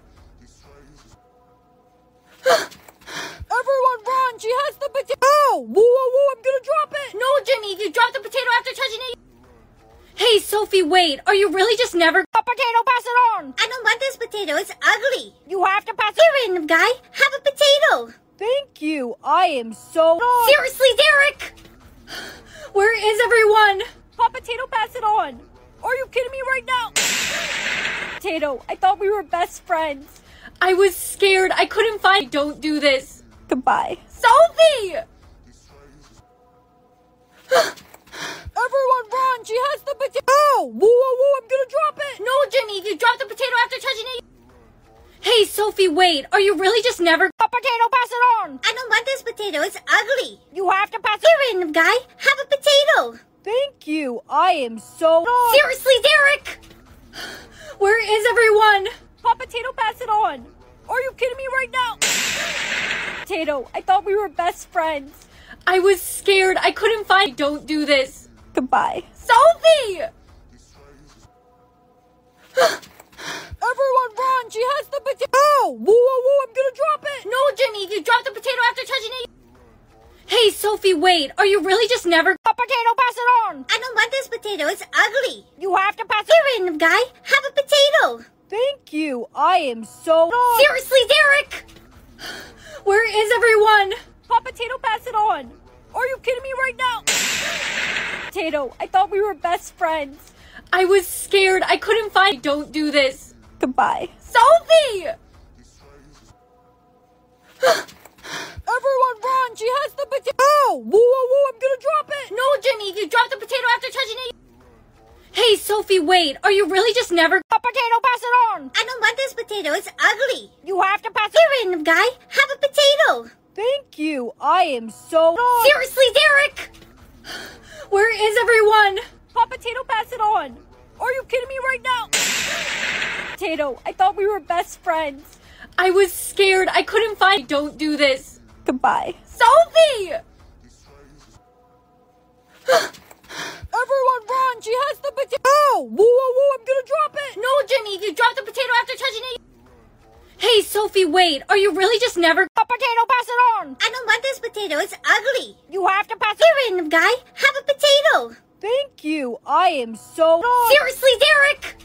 Speaker 9: Everyone run! She has the potato! Oh! Whoa, whoa, whoa! I'm gonna drop it!
Speaker 8: No, Jimmy, if you dropped the potato after touching it. Hey, Sophie, wait. Are you really just never?
Speaker 9: A potato, pass it on!
Speaker 10: I don't want this potato. It's ugly.
Speaker 9: You have to pass it.
Speaker 10: Here, random guy. Have a potato.
Speaker 9: Thank you. I am so.
Speaker 8: Seriously, Derek! Where is everyone?
Speaker 9: Pop potato, pass it on. Are you kidding me right now? Potato, I thought we were best friends.
Speaker 8: I was scared. I couldn't find. Don't do this.
Speaker 2: Goodbye.
Speaker 8: Sophie! [GASPS]
Speaker 9: Everyone run! She has the potato! Oh! Whoa, whoa, whoa! I'm gonna drop it!
Speaker 8: No, Jimmy, if you dropped the potato after touching it. Hey, Sophie, wait. Are you really just never?
Speaker 9: A potato, pass it on!
Speaker 10: I don't want this potato. It's ugly.
Speaker 9: You have to pass it.
Speaker 10: Here, random guy. Have a potato.
Speaker 9: Thank you. I am so.
Speaker 8: Seriously, Derek! Where is everyone?
Speaker 9: Pop potato, pass it on. Are you kidding me right now? Potato, I thought we were best friends.
Speaker 8: I was scared. I couldn't find. Don't do this.
Speaker 2: Goodbye.
Speaker 8: Sophie! [GASPS] [GASPS] [GASPS]
Speaker 9: Everyone run! She has the potato! Oh! Whoa, whoa, whoa! I'm gonna drop it!
Speaker 8: No, Jimmy, you dropped the potato after touching it. Hey, Sophie, wait. Are you really just never?
Speaker 9: A potato, pass it on!
Speaker 10: I don't want this potato. It's ugly.
Speaker 9: You have to pass it.
Speaker 10: Here, random guy. Have a potato.
Speaker 9: Thank you. I am so.
Speaker 8: Seriously, Derek! Where is everyone?
Speaker 9: Pop potato, pass it on. Are you kidding me right now? [GASPS] Potato, I thought we were best friends.
Speaker 8: I was scared. I couldn't find. Don't do this.
Speaker 2: Goodbye.
Speaker 8: Sophie! [GASPS]
Speaker 9: Everyone run! She has the potato! Oh! Whoa, whoa, whoa! I'm gonna drop it!
Speaker 8: No, Jimmy, you dropped the potato after touching it. Hey, Sophie, wait. Are you really just never?
Speaker 9: A potato, pass it on!
Speaker 10: I don't want this potato. It's ugly.
Speaker 9: You have to pass it.
Speaker 10: Here, random guy. Have a potato.
Speaker 9: Thank you. I am so.
Speaker 8: Seriously, Derek! Where is everyone?
Speaker 9: Pop potato, pass it on. Are you kidding me right now? Potato, I thought we were best friends.
Speaker 8: I was scared. I couldn't find. Don't do this.
Speaker 2: Goodbye.
Speaker 8: Sophie! [GASPS]
Speaker 9: Everyone run! She has the potato! Oh! Whoa, whoa, whoa! I'm gonna drop it!
Speaker 8: No, Jimmy, you dropped the potato after touching it. Hey, Sophie, wait. Are you really just never.
Speaker 9: Hot potato, pass it on.
Speaker 10: I don't want this potato. It's ugly.
Speaker 9: You have to pass it.
Speaker 10: Here, random guy. Have a potato.
Speaker 9: Thank you. I am so.
Speaker 8: Seriously, Derek!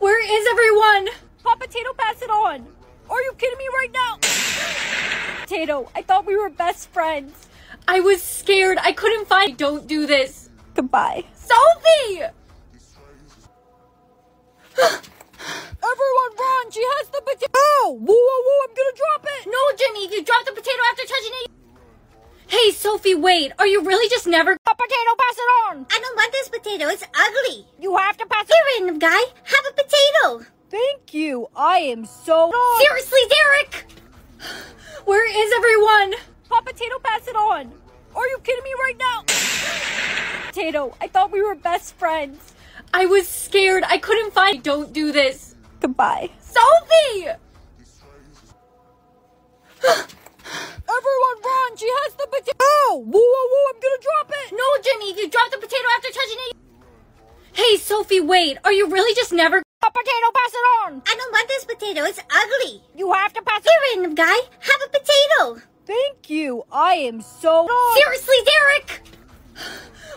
Speaker 8: Where is everyone?
Speaker 9: Hot potato, pass it on. Are you kidding me right now? Potato, I thought we were best friends.
Speaker 8: I was scared. I couldn't find. Don't do this.
Speaker 9: Goodbye.
Speaker 8: Sophie! [GASPS]
Speaker 9: Everyone run! She has the potato! Oh! Whoa, whoa, whoa! I'm gonna drop it!
Speaker 8: No, Jimmy, you dropped the potato after touching it. Hey, Sophie, wait. Are you really just never.
Speaker 9: Hot potato, pass it on!
Speaker 10: I don't want this potato. It's ugly.
Speaker 9: You have to pass it.
Speaker 10: Here, random guy. Have a potato.
Speaker 9: Thank you. I am so.
Speaker 8: Seriously, Derek! Where is everyone?
Speaker 9: Hot potato, pass it on! Are you kidding me right now? Potato, I thought we were best friends.
Speaker 8: I was scared. I couldn't find. Don't do this.
Speaker 9: Goodbye.
Speaker 8: Sophie! [GASPS] [GASPS] [GASPS]
Speaker 9: Everyone run! She has the potato! Oh! Whoa, whoa, whoa! I'm gonna drop it!
Speaker 8: No, Jimmy, you dropped the potato after touching it. Hey, Sophie, wait. Are you really just never.
Speaker 9: Hot potato, pass it on!
Speaker 10: I don't want this potato. It's ugly.
Speaker 9: You have to pass it.
Speaker 10: Here, random guy. Have a potato.
Speaker 9: Thank you. I am so.
Speaker 8: Seriously, Derek!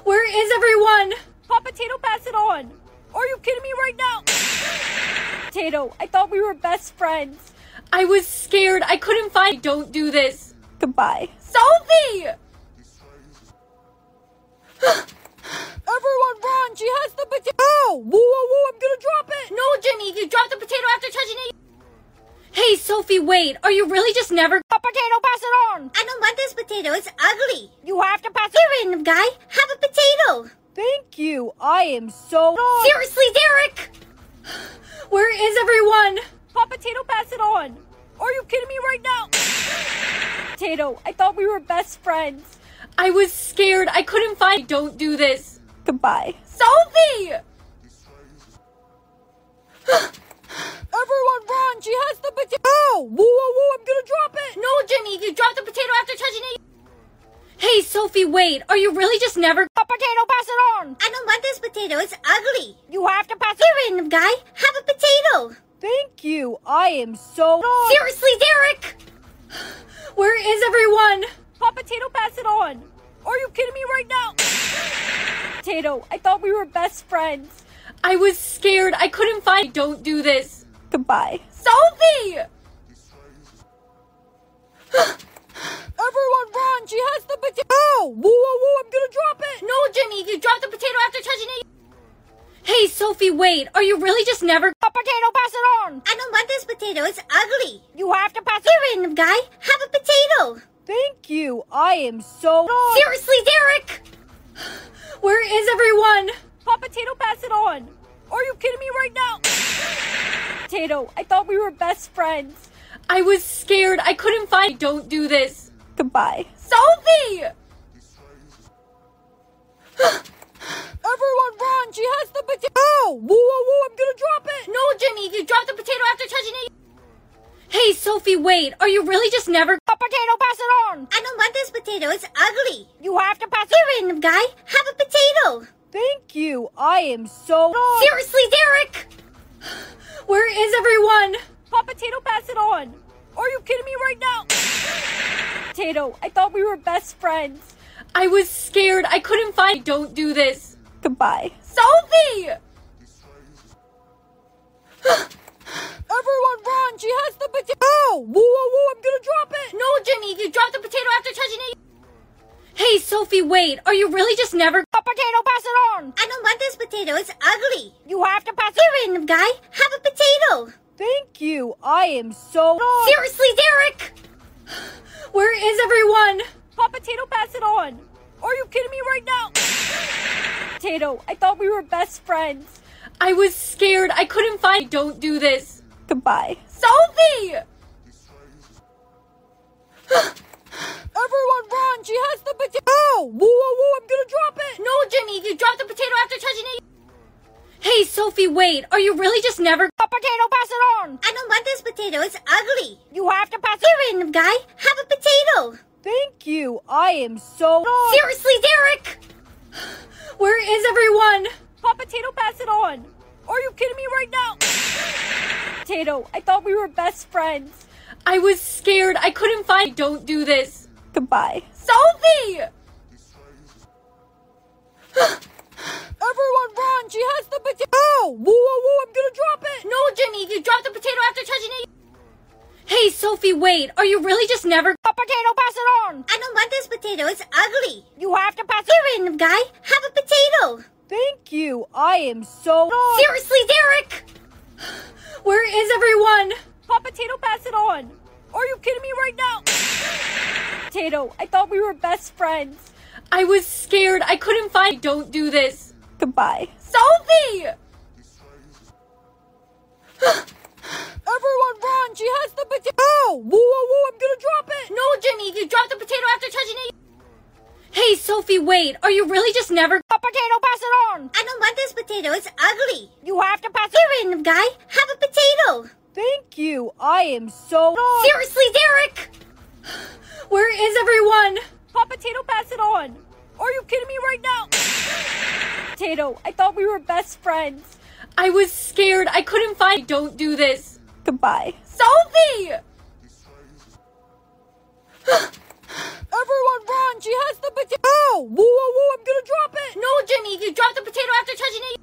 Speaker 8: Where is everyone?
Speaker 9: Hot potato, pass it on! Are you kidding me right now? [GASPS] Potato, I thought we were best friends.
Speaker 8: I was scared. I couldn't find. Don't do this.
Speaker 9: Goodbye.
Speaker 8: Sophie! [GASPS]
Speaker 9: Everyone run! She has the potato! Oh! Whoa, whoa, whoa! I'm gonna drop it!
Speaker 8: No, Jimmy, you dropped the potato after touching it. Hey, Sophie, wait. Are you really just never.
Speaker 9: Hot potato, pass it on!
Speaker 10: I don't want this potato. It's ugly.
Speaker 9: You have to pass it.
Speaker 10: Here, random guy. Have a potato.
Speaker 9: Thank you. I am so.
Speaker 8: Seriously, Derek! Where is everyone?
Speaker 9: Hot potato, pass it on! Are you kidding me right now? Potato, I thought we were best friends.
Speaker 8: I was scared. I couldn't find. Don't do this.
Speaker 9: Goodbye.
Speaker 8: Sophie! [GASPS]
Speaker 9: Everyone run! She has the potato! Oh! Whoa, whoa, whoa! I'm gonna drop it!
Speaker 8: No, Jimmy, you dropped the potato after touching it. Hey, Sophie, wait. Are you really just never.
Speaker 9: Hot potato, pass it on!
Speaker 10: I don't want this potato. It's ugly.
Speaker 9: You have to pass it.
Speaker 10: Here, random guy. Have a potato.
Speaker 9: Thank you. I am so.
Speaker 8: Seriously, Derek! Where is everyone?
Speaker 9: Hot potato, pass it on! Are you kidding me right now? Potato, I thought we were best friends.
Speaker 8: I was scared. I couldn't find. Don't do this.
Speaker 9: Goodbye.
Speaker 8: Sophie!
Speaker 9: Everyone run! She has the potato! Oh! Whoa, whoa, whoa! I'm gonna drop it!
Speaker 8: No, Jimmy, you dropped the potato after touching it. Hey, Sophie, wait. Are you really just never.
Speaker 9: Hot potato, pass it on!
Speaker 10: I don't want this potato. It's ugly.
Speaker 9: You have to pass it.
Speaker 10: Here, random guy. Have a potato.
Speaker 9: Thank you. I am so.
Speaker 8: Seriously, Derek! Where is everyone?
Speaker 9: Hot potato, pass it on! Are you kidding me right now? Potato, I thought we were best friends.
Speaker 8: I was scared. I couldn't find. Don't do this.
Speaker 9: Goodbye.
Speaker 8: Sophie! [GASPS] [GASPS]
Speaker 9: Everyone run! She has the potato! Oh! Whoa, whoa, whoa! I'm gonna drop it!
Speaker 8: No, Jimmy, you dropped the potato after touching it. Hey, Sophie, wait. Are you really just never.
Speaker 9: Hot potato, pass it on!
Speaker 10: I don't want this potato. It's ugly.
Speaker 9: You have to pass it.
Speaker 10: Here, random guy. Have a potato.
Speaker 9: Thank you. I am so.
Speaker 8: Seriously, Derek! Where is everyone?
Speaker 9: Hot potato, pass it on! Are you kidding me right now? [GASPS] Potato, I thought we were best friends.
Speaker 8: I was scared. I couldn't find. Don't do this.
Speaker 9: Goodbye.
Speaker 8: Sophie! [GASPS]
Speaker 9: Everyone run! She has the potato! [GASPS] Oh! Whoa, whoa, whoa! I'm gonna drop it!
Speaker 8: No, Jimmy, you dropped the potato after touching it. Hey, Sophie, wait. Are you really just never.
Speaker 9: Hot potato, pass it on!
Speaker 10: I don't want this potato. It's ugly.
Speaker 9: You have to pass it.
Speaker 10: Here, random guy. Have a potato.
Speaker 9: Thank you. I am so.
Speaker 8: Seriously, Derek! Where is everyone?
Speaker 9: Hot potato, pass it on! Are you kidding me right now? [GASPS] Potato, I thought we were best friends.
Speaker 8: I was scared. I couldn't find. Don't do this.
Speaker 9: Goodbye.
Speaker 8: Sophie! [GASPS]
Speaker 9: Everyone run! She has the potato! Oh! Whoa, whoa, whoa! I'm gonna drop it!
Speaker 8: No, Jimmy, you dropped the potato after touching it. Hey, Sophie, wait. Are you really just never.
Speaker 9: Hot potato, pass it on!
Speaker 10: I don't want this potato. It's ugly.
Speaker 9: You have to pass it.
Speaker 10: Here, random guy. Have a potato.
Speaker 9: Thank you. I am so.
Speaker 8: Seriously, Derek! Where is everyone?
Speaker 9: Hot potato, pass it on! Are you kidding me right now? Potato, I thought we were best friends.
Speaker 8: I was scared. I couldn't find. Don't do this.
Speaker 9: Goodbye.
Speaker 8: Sophie!
Speaker 9: Everyone run! She has the potato! Oh! Whoa, whoa, whoa! I'm gonna drop it!
Speaker 8: No, Jimmy, you dropped the potato after touching it. Hey, Sophie, wait. Are you really just never?
Speaker 9: A potato, pass it on!
Speaker 10: I don't want this potato. It's ugly.
Speaker 9: You have to pass it.
Speaker 10: Here, random guy. Have a potato.
Speaker 9: Thank you. I am so.
Speaker 8: Seriously, Derek! Where is everyone?
Speaker 9: Pop potato, pass it on! Are you kidding me right now? Potato, I thought we were best friends.
Speaker 8: I was scared. I couldn't find. Don't do this.
Speaker 9: Goodbye.
Speaker 8: Sophie! [GASPS] [GASPS]
Speaker 9: Everyone run! She has the potato! Oh! Whoa, whoa, whoa! I'm gonna drop it!
Speaker 8: No, Jimmy, you dropped the potato after touching it. Hey, Sophie, wait. Are you really just never?
Speaker 9: A potato, pass it on!
Speaker 10: I don't want this potato. It's ugly.
Speaker 9: You have to pass it.
Speaker 10: Here, random guy. Have a potato.
Speaker 9: Thank you. I am so.
Speaker 8: Seriously, Derek! Where is everyone?
Speaker 9: Pop potato, pass it on! Are you kidding me right now? [GASPS] Potato, I thought we were best friends.
Speaker 8: I was scared. I couldn't find. Don't do this.
Speaker 9: Goodbye.
Speaker 8: Sophie! [GASPS]
Speaker 9: Everyone run! She has the potato! Oh! Whoa, whoa, whoa! I'm gonna drop it!
Speaker 8: No, Jimmy, you dropped the potato after touching it.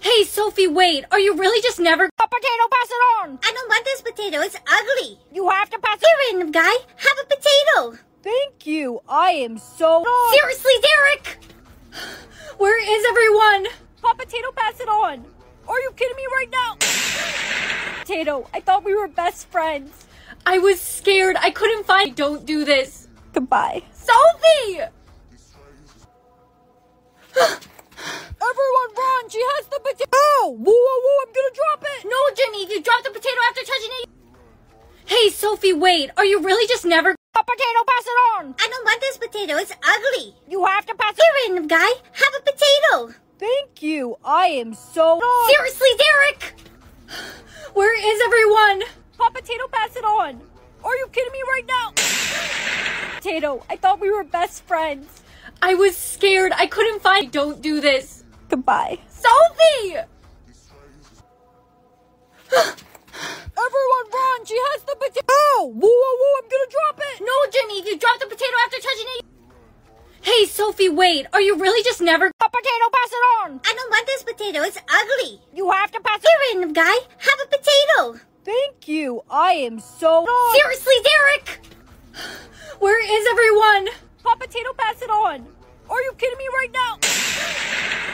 Speaker 8: Hey, Sophie, wait. Are you really just never?
Speaker 9: A potato, pass it on!
Speaker 10: I don't want this potato. It's ugly.
Speaker 9: You have to pass it.
Speaker 10: Here, random guy. Have a potato.
Speaker 9: Thank you. I am so.
Speaker 8: Seriously, Derek! Where is everyone?
Speaker 9: Pop potato, pass it on! Are you kidding me right now? Potato, I thought we were best friends.
Speaker 8: I was scared. I couldn't find. Don't do this.
Speaker 9: Goodbye.
Speaker 8: Sophie! [GASPS]
Speaker 9: Everyone run! She has the potato! Oh! Whoa, whoa, whoa! I'm gonna drop it!
Speaker 8: No, Jimmy, you dropped the potato after touching it. Hey, Sophie, wait. Are you really just never?
Speaker 9: A potato, pass it on!
Speaker 10: I don't want this potato. It's ugly.
Speaker 9: You have to pass it.
Speaker 10: Here, random guy. Have a potato.
Speaker 9: Thank you. I am so.
Speaker 8: Seriously, Derek! Where is everyone?
Speaker 9: Pop potato, pass it on! Are you kidding me right now? Potato, I thought we were best friends.
Speaker 8: I was scared. I couldn't find. Don't do this.
Speaker 9: Goodbye.
Speaker 8: Sophie! [GASPS]
Speaker 9: Everyone run! She has the potato! Oh! Whoa, whoa, whoa! I'm gonna drop it!
Speaker 8: No, Jimmy, you dropped the potato after touching it. Hey, Sophie, wait. Are you really just never?
Speaker 9: A potato, pass it on!
Speaker 10: I don't want this potato. It's ugly.
Speaker 9: You have to pass it.
Speaker 10: Here, random guy. Have a potato.
Speaker 9: Thank you. I am so.
Speaker 8: Seriously, Derek! Where is everyone?
Speaker 9: Pop potato, pass it on! Are you kidding me right now?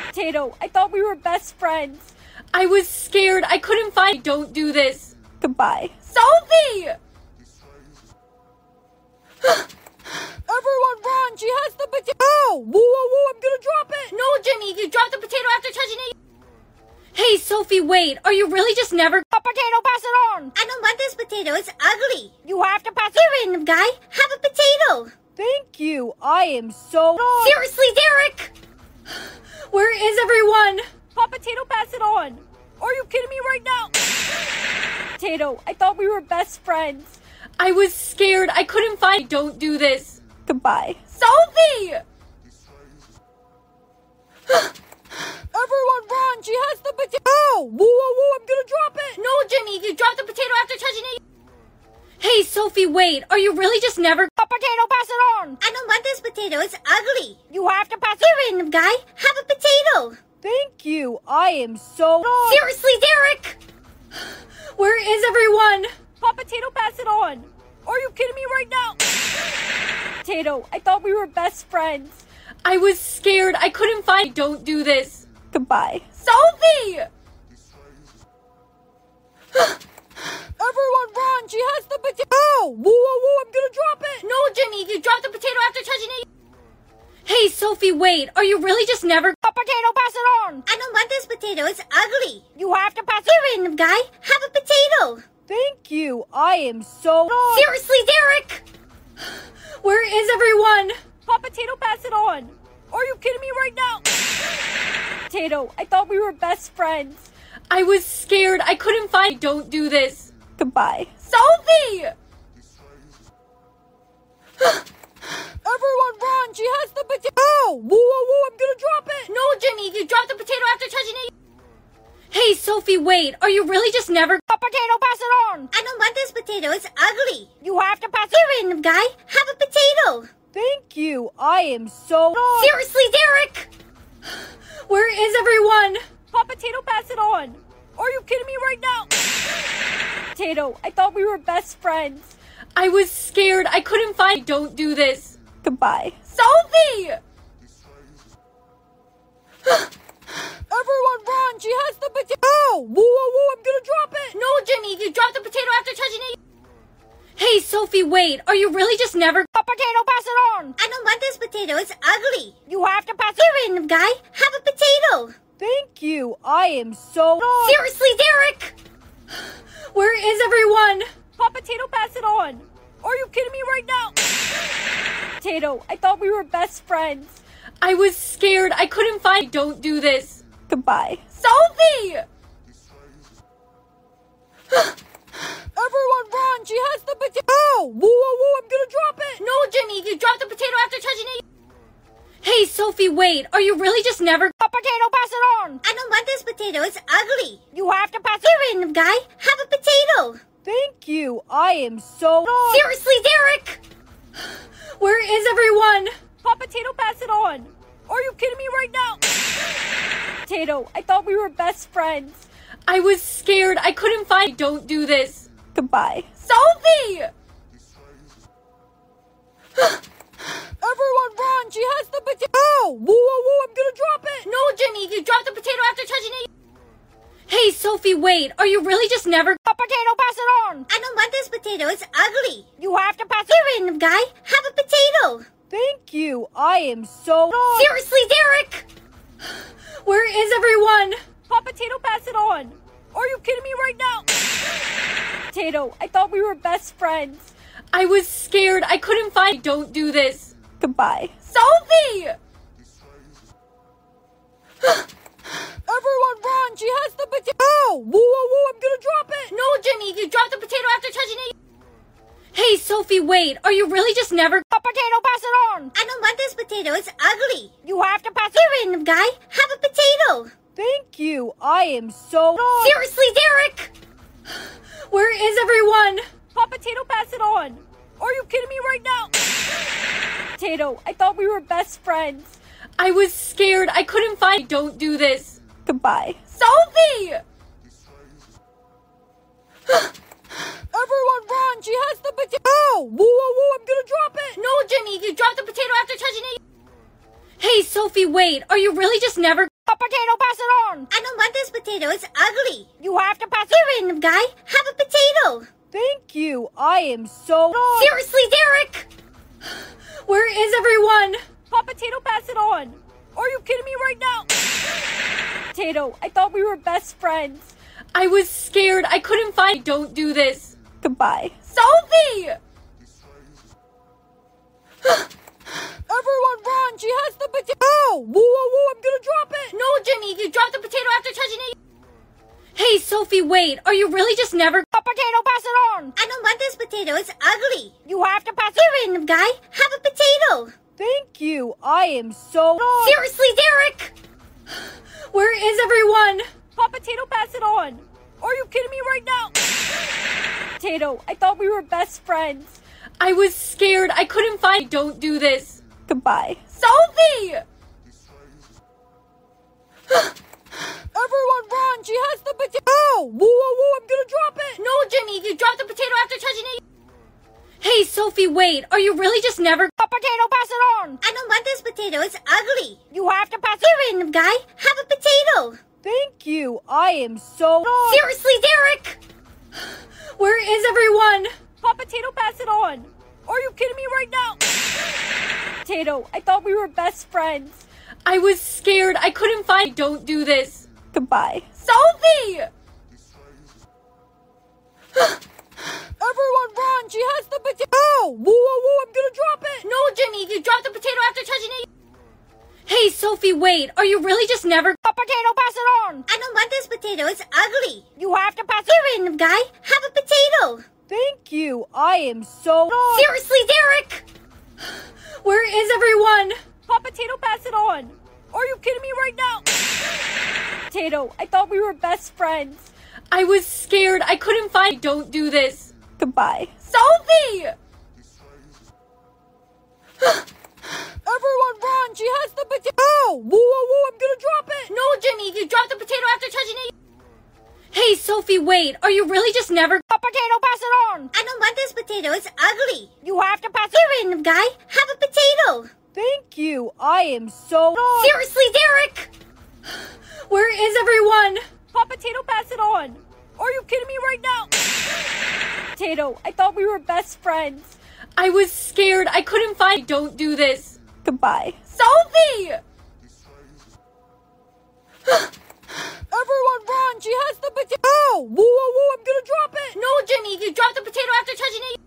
Speaker 9: Potato, I thought we were best friends.
Speaker 8: I was scared. I couldn't find. Don't do this.
Speaker 9: Goodbye.
Speaker 8: Sophie! [GASPS] [GASPS] [GASPS]
Speaker 9: Everyone run! She has the potato! Oh! Whoa, whoa, whoa! I'm gonna drop it!
Speaker 8: No, Jimmy, you dropped the potato after touching it. Hey, Sophie, wait. Are you really just never?
Speaker 9: A potato, pass it on!
Speaker 10: I don't want this potato. It's ugly.
Speaker 9: You have to pass it.
Speaker 10: Here, random guy. Have a potato.
Speaker 9: Thank you. I am so.
Speaker 8: Seriously, Derek! Where is everyone?
Speaker 9: Pop potato, pass it on! Are you kidding me right now? [GASPS] Potato, I thought we were best friends.
Speaker 8: I was scared. I couldn't find. Don't do this.
Speaker 9: Goodbye.
Speaker 8: Sophie! [GASPS]
Speaker 9: Everyone run! She has the potato! Oh! Whoa, whoa, whoa! I'm gonna drop it!
Speaker 8: No, Jimmy, you dropped the potato after touching it. Hey, Sophie, wait. Are you really just never?
Speaker 9: A potato, pass it on!
Speaker 10: I don't want this potato. It's ugly.
Speaker 9: You have to pass it.
Speaker 10: Here, random guy. Have a potato.
Speaker 9: Thank you. I am so.
Speaker 8: Seriously, Derek! Where is everyone?
Speaker 9: Potato, pass it on! Are you kidding me right now? Potato, I thought we were best friends.
Speaker 8: I was scared. I couldn't find. Don't do this.
Speaker 9: Goodbye.
Speaker 8: Sophie! [GASPS]
Speaker 9: Everyone run! She has the potato! Oh! Whoa, whoa, whoa! I'm gonna drop it!
Speaker 8: No, Jimmy, you dropped the potato after touching it. Hey, Sophie, wait. Are you really just never?
Speaker 9: A potato, pass it on!
Speaker 10: I don't want this potato. It's ugly.
Speaker 9: You have to pass it.
Speaker 10: Here, random guy. Have a potato.
Speaker 9: Thank you. I am so.
Speaker 8: Seriously, Derek! Where is everyone?
Speaker 9: Pop potato, pass it on! Are you kidding me right now? Potato, I thought we were best friends.
Speaker 8: I was scared. I couldn't find. Don't do this.
Speaker 9: Goodbye.
Speaker 8: Sophie! [GASPS]
Speaker 9: Everyone run! She has the potato! Oh! Whoa, whoa, whoa! I'm gonna drop it!
Speaker 8: No, Jimmy, you dropped the potato after touching it. Hey, Sophie, wait. Are you really just never?
Speaker 9: A potato, pass it on.
Speaker 10: I don't want this potato. It's ugly.
Speaker 9: You have to pass it.
Speaker 10: Here, random guy. Have a potato.
Speaker 9: Thank you. I am so.
Speaker 10: Seriously, Derek.
Speaker 8: Where is everyone?
Speaker 9: Pop potato, pass it on. Are you kidding me right now? Potato, I thought we were best friends.
Speaker 8: I was scared. I couldn't find. Don't do this.
Speaker 9: Goodbye.
Speaker 8: Sophie! [GASPS] [GASPS]
Speaker 9: Everyone run! She has the potato! Oh! Whoa, whoa, whoa! I'm gonna drop it!
Speaker 8: No, Jimmy, if you drop the potato after touching it. Hey, Sophie, wait. Are you really just never.
Speaker 9: Pop potato, pass it on!
Speaker 10: I don't want this potato. It's ugly.
Speaker 9: You have to pass it.
Speaker 10: Here, random guy. Have a potato.
Speaker 9: Thank you. I am so.
Speaker 10: Seriously, Derek.
Speaker 8: Where is everyone?
Speaker 9: Pop potato, pass it on. Are you kidding me right now? Potato, I thought we were best friends.
Speaker 8: I was scared. I couldn't find. Don't do this.
Speaker 9: Goodbye.
Speaker 8: Sophie! [GASPS]
Speaker 9: Everyone run! She has the potato! Oh! Whoa, whoa, whoa! I'm gonna drop it!
Speaker 8: No, Jimmy, if you drop the potato after touching it. Hey, Sophie, wait. Are you really just never.
Speaker 9: Pop potato, pass it on!
Speaker 10: I don't want this potato. It's ugly.
Speaker 9: You have to pass it.
Speaker 10: Here, random guy. Have a potato.
Speaker 9: Thank you. I am so.
Speaker 10: Seriously, Derek.
Speaker 8: Where is everyone?
Speaker 9: Pop potato, pass it on. Are you kidding me right now? Potato, I thought we were best friends.
Speaker 8: I was scared. I couldn't find. Don't do this.
Speaker 9: Goodbye.
Speaker 8: Sophie! [GASPS]
Speaker 9: Everyone run! She has the potato! Oh! Whoa, whoa, whoa! I'm gonna drop it!
Speaker 8: No, Jimmy, if you drop the potato after touching it. Hey, Sophie, wait. Are you really just never.
Speaker 9: Pop potato, pass it on!
Speaker 10: I don't want this potato. It's ugly.
Speaker 9: You have to pass it.
Speaker 10: Here, random guy. Have a potato.
Speaker 9: Thank you. I am so.
Speaker 10: Seriously, Derek.
Speaker 8: Where is everyone?
Speaker 9: Pop potato, pass it on. Are you kidding me right now? Potato, I thought we were best friends.
Speaker 8: I was scared. I couldn't find. Don't do this.
Speaker 9: Goodbye.
Speaker 8: Sophie!
Speaker 9: Everyone run! She has the potato! Oh! Whoa, whoa, whoa! I'm gonna drop it!
Speaker 8: No, Jimmy, if you drop the potato after touching it. Hey, Sophie, wait. Are you really just never.
Speaker 9: Pop potato, pass it on!
Speaker 10: I don't want this potato. It's ugly.
Speaker 9: You have to pass it.
Speaker 10: Here, random guy. Have a potato.
Speaker 9: Thank you. I am so.
Speaker 10: Seriously, Derek.
Speaker 8: Where is everyone?
Speaker 9: Pop potato, pass it on. Are you kidding me right now? Potato, I thought we were best friends.
Speaker 8: I was scared. I couldn't find. Don't do this.
Speaker 9: Goodbye.
Speaker 8: Sophie! [GASPS] [GASPS]
Speaker 9: Everyone run! She has the potato! Oh! Whoa, whoa, whoa! I'm gonna drop it!
Speaker 8: No, Jimmy, if you drop the potato after touching it. Hey, Sophie, wait. Are you really just never.
Speaker 9: Pop potato, pass it on!
Speaker 10: I don't want this potato. It's ugly.
Speaker 9: You have to pass it.
Speaker 10: Here, random guy. Have a potato.
Speaker 9: Thank you. I am so.
Speaker 10: Seriously, Derek.
Speaker 8: Where is everyone?
Speaker 9: Pop potato, pass it on. Are you kidding me right now? [GASPS] Potato, I thought we were best friends.
Speaker 8: I was scared. I couldn't find. Don't do this.
Speaker 9: Goodbye.
Speaker 8: Sophie!
Speaker 9: Everyone run! She has the potato! Oh! Whoa, whoa, whoa! I'm gonna drop it!
Speaker 8: No, Jimmy, if you drop the potato after touching it. Hey, Sophie, wait. Are you really just never.
Speaker 9: Pop potato, pass it on!
Speaker 10: I don't want this potato. It's ugly.
Speaker 9: You have to pass it.
Speaker 10: Here, random guy. Have a potato.
Speaker 9: Thank you. I am so.
Speaker 10: Seriously, Derek.
Speaker 8: Where is everyone?
Speaker 9: Pop potato, pass it on. Are you kidding me right now? Potato, I thought we were best friends.
Speaker 8: I was scared. I couldn't find. Don't do this.
Speaker 9: Goodbye.
Speaker 8: Sophie! [GASPS]
Speaker 9: Everyone run! She has the potato! Oh! Whoa, whoa, whoa! I'm gonna drop it!
Speaker 8: No, Jimmy, if you drop the potato after touching it. Hey, Sophie, wait. Are you really just never.
Speaker 9: Pop potato, pass it on!
Speaker 10: I don't want this potato. It's ugly.
Speaker 9: You have to pass it.
Speaker 10: Here, random guy. Have a potato.
Speaker 9: Thank you. I am so.
Speaker 10: Seriously, Derek.
Speaker 8: Where is everyone?
Speaker 9: Pop potato, pass it on. Are you kidding me right now? Potato, I thought we were best friends.
Speaker 8: I was scared. I couldn't find. Don't do this.
Speaker 9: Goodbye.
Speaker 8: Sophie! [GASPS]
Speaker 9: Everyone run! She has the potato! Oh! Whoa, whoa, whoa! I'm gonna drop it!
Speaker 8: No, Jimmy, if you drop the potato after touching it. Hey, Sophie, wait. Are you really just never.
Speaker 9: Pop potato, pass it on!
Speaker 10: I don't want this potato. It's ugly.
Speaker 9: You have to pass it.
Speaker 10: Here, random guy. Have a potato.
Speaker 9: Thank you. I am so.
Speaker 10: Seriously, Derek.
Speaker 8: Where is everyone?
Speaker 9: Pop potato, pass it on. Are you kidding me right now? Potato, I thought we were best friends.
Speaker 8: I was scared. I couldn't find. Don't do this.
Speaker 9: Goodbye.
Speaker 8: Sophie! [GASPS] [GASPS] [GASPS]
Speaker 9: Everyone run! She has the potato! Oh! Whoa, whoa, whoa! I'm gonna drop it!
Speaker 8: No, Jimmy, you dropped the potato after touching it. Hey, Sophie, wait. Are you really just never?
Speaker 9: A potato, pass it on!
Speaker 10: I don't want this potato. It's ugly.
Speaker 9: You have to pass it
Speaker 10: Here, random guy. Have a potato.
Speaker 9: Thank you. I am so.
Speaker 8: Seriously, Derek! Where is everyone?
Speaker 9: Pop potato, pass it on! Are you kidding me right now? [GASPS] Potato, I thought we were best friends.
Speaker 8: I was scared. I couldn't find. Don't do this.
Speaker 9: Goodbye.
Speaker 8: Sophie! [GASPS]
Speaker 9: Everyone run! She has the potato! Oh! Whoa, whoa, whoa! I'm gonna drop it!
Speaker 8: No, Jimmy, you dropped the potato after touching it.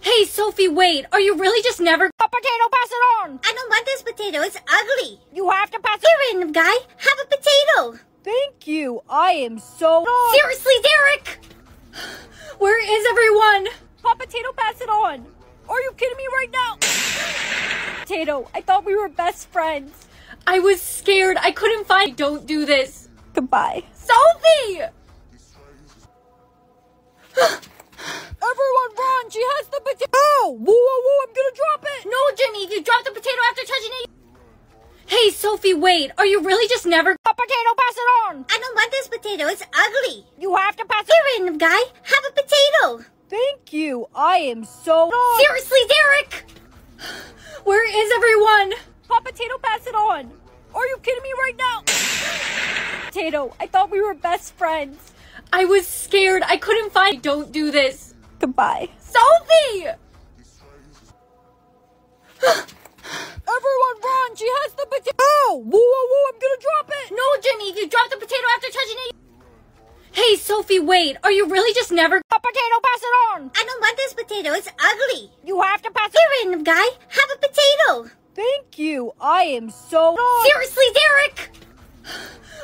Speaker 8: Hey, Sophie, wait. Are you really just never?
Speaker 9: A potato, pass it on!
Speaker 10: I don't want this potato. It's ugly.
Speaker 9: You have to pass it.
Speaker 10: Here, random guy. Have a potato.
Speaker 9: Thank you. I am so.
Speaker 8: Seriously, Derek! Where is everyone?
Speaker 9: Pop potato, pass it on! Are you kidding me right now? Potato, I thought we were best friends.
Speaker 8: I was scared. I couldn't find. Don't do this.
Speaker 9: Goodbye.
Speaker 8: Sophie! [GASPS]
Speaker 9: Everyone run! She has the potato! Oh! Whoa, whoa, whoa! I'm gonna drop it!
Speaker 8: No, Jimmy, you dropped the potato after touching it. Hey, Sophie, wait. Are you really just never?
Speaker 9: A potato, pass it on!
Speaker 10: I don't want this potato. It's ugly.
Speaker 9: You have to pass it.
Speaker 10: Here, random guy. Have a potato.
Speaker 9: Thank you. I am so.
Speaker 8: Seriously, Derek! Where is everyone?
Speaker 9: Pop potato, pass it on! Are you kidding me right now? Potato, I thought we were best friends.
Speaker 8: I was scared. I couldn't find. Don't do this.
Speaker 9: Goodbye.
Speaker 8: Sophie! [GASPS]
Speaker 9: Everyone run! She has the potato! Oh! Whoa, whoa, whoa! I'm gonna drop it!
Speaker 8: No, Jimmy, If you dropped the potato after touching it. Hey, Sophie, wait. Are you really just never?
Speaker 9: A potato, pass it on!
Speaker 10: I don't want this potato. It's ugly.
Speaker 9: You have to pass it.
Speaker 10: Here, random guy. Have a potato.
Speaker 9: Thank you. I am so.
Speaker 8: Seriously, Derek!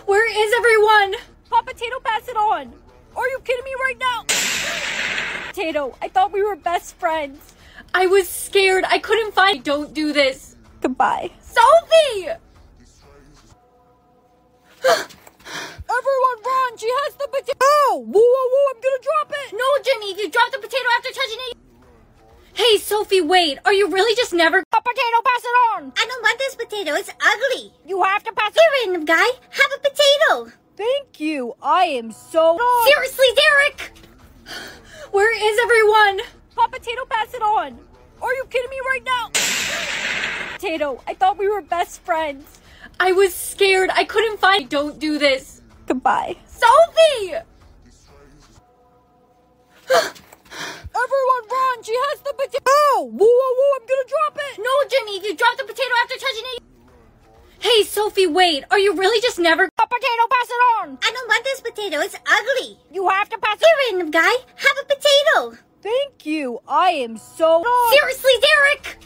Speaker 8: Where is everyone?
Speaker 9: Pop potato, pass it on! Are you kidding me right now? Potato, I thought we were best friends.
Speaker 8: I was scared. I couldn't find. Don't do this.
Speaker 9: Goodbye.
Speaker 8: Sophie! [GASPS] [GASPS] [GASPS]
Speaker 9: Everyone run! She has the potato! Oh! Whoa, whoa, whoa! I'm gonna drop it!
Speaker 8: No, Jimmy, you dropped the potato after touching it. Hey, Sophie, wait. Are you really just never?
Speaker 9: A potato, pass it on!
Speaker 10: I don't want this potato. It's ugly.
Speaker 9: You have to pass it.
Speaker 10: Here, random guy. Have a potato.
Speaker 9: Thank you. I am so.
Speaker 8: Seriously, Derek! Where is everyone?
Speaker 9: Pop potato, pass it on! Are you kidding me right now? [GASPS] Potato, I thought we were best friends.
Speaker 8: I was scared. I couldn't find. Don't do this.
Speaker 9: Goodbye.
Speaker 8: Sophie! [GASPS]
Speaker 9: Everyone run! She has the potato! Oh! Whoa, whoa, whoa! I'm gonna drop it!
Speaker 8: No, Jimmy, you dropped the potato after touching it. Hey, Sophie, wait. Are you really just never?
Speaker 9: A potato, pass it on!
Speaker 10: I don't want this potato. It's ugly.
Speaker 9: You have to pass it.
Speaker 10: Here, random guy. Have a potato.
Speaker 9: Thank you. I am so.
Speaker 8: Seriously, Derek!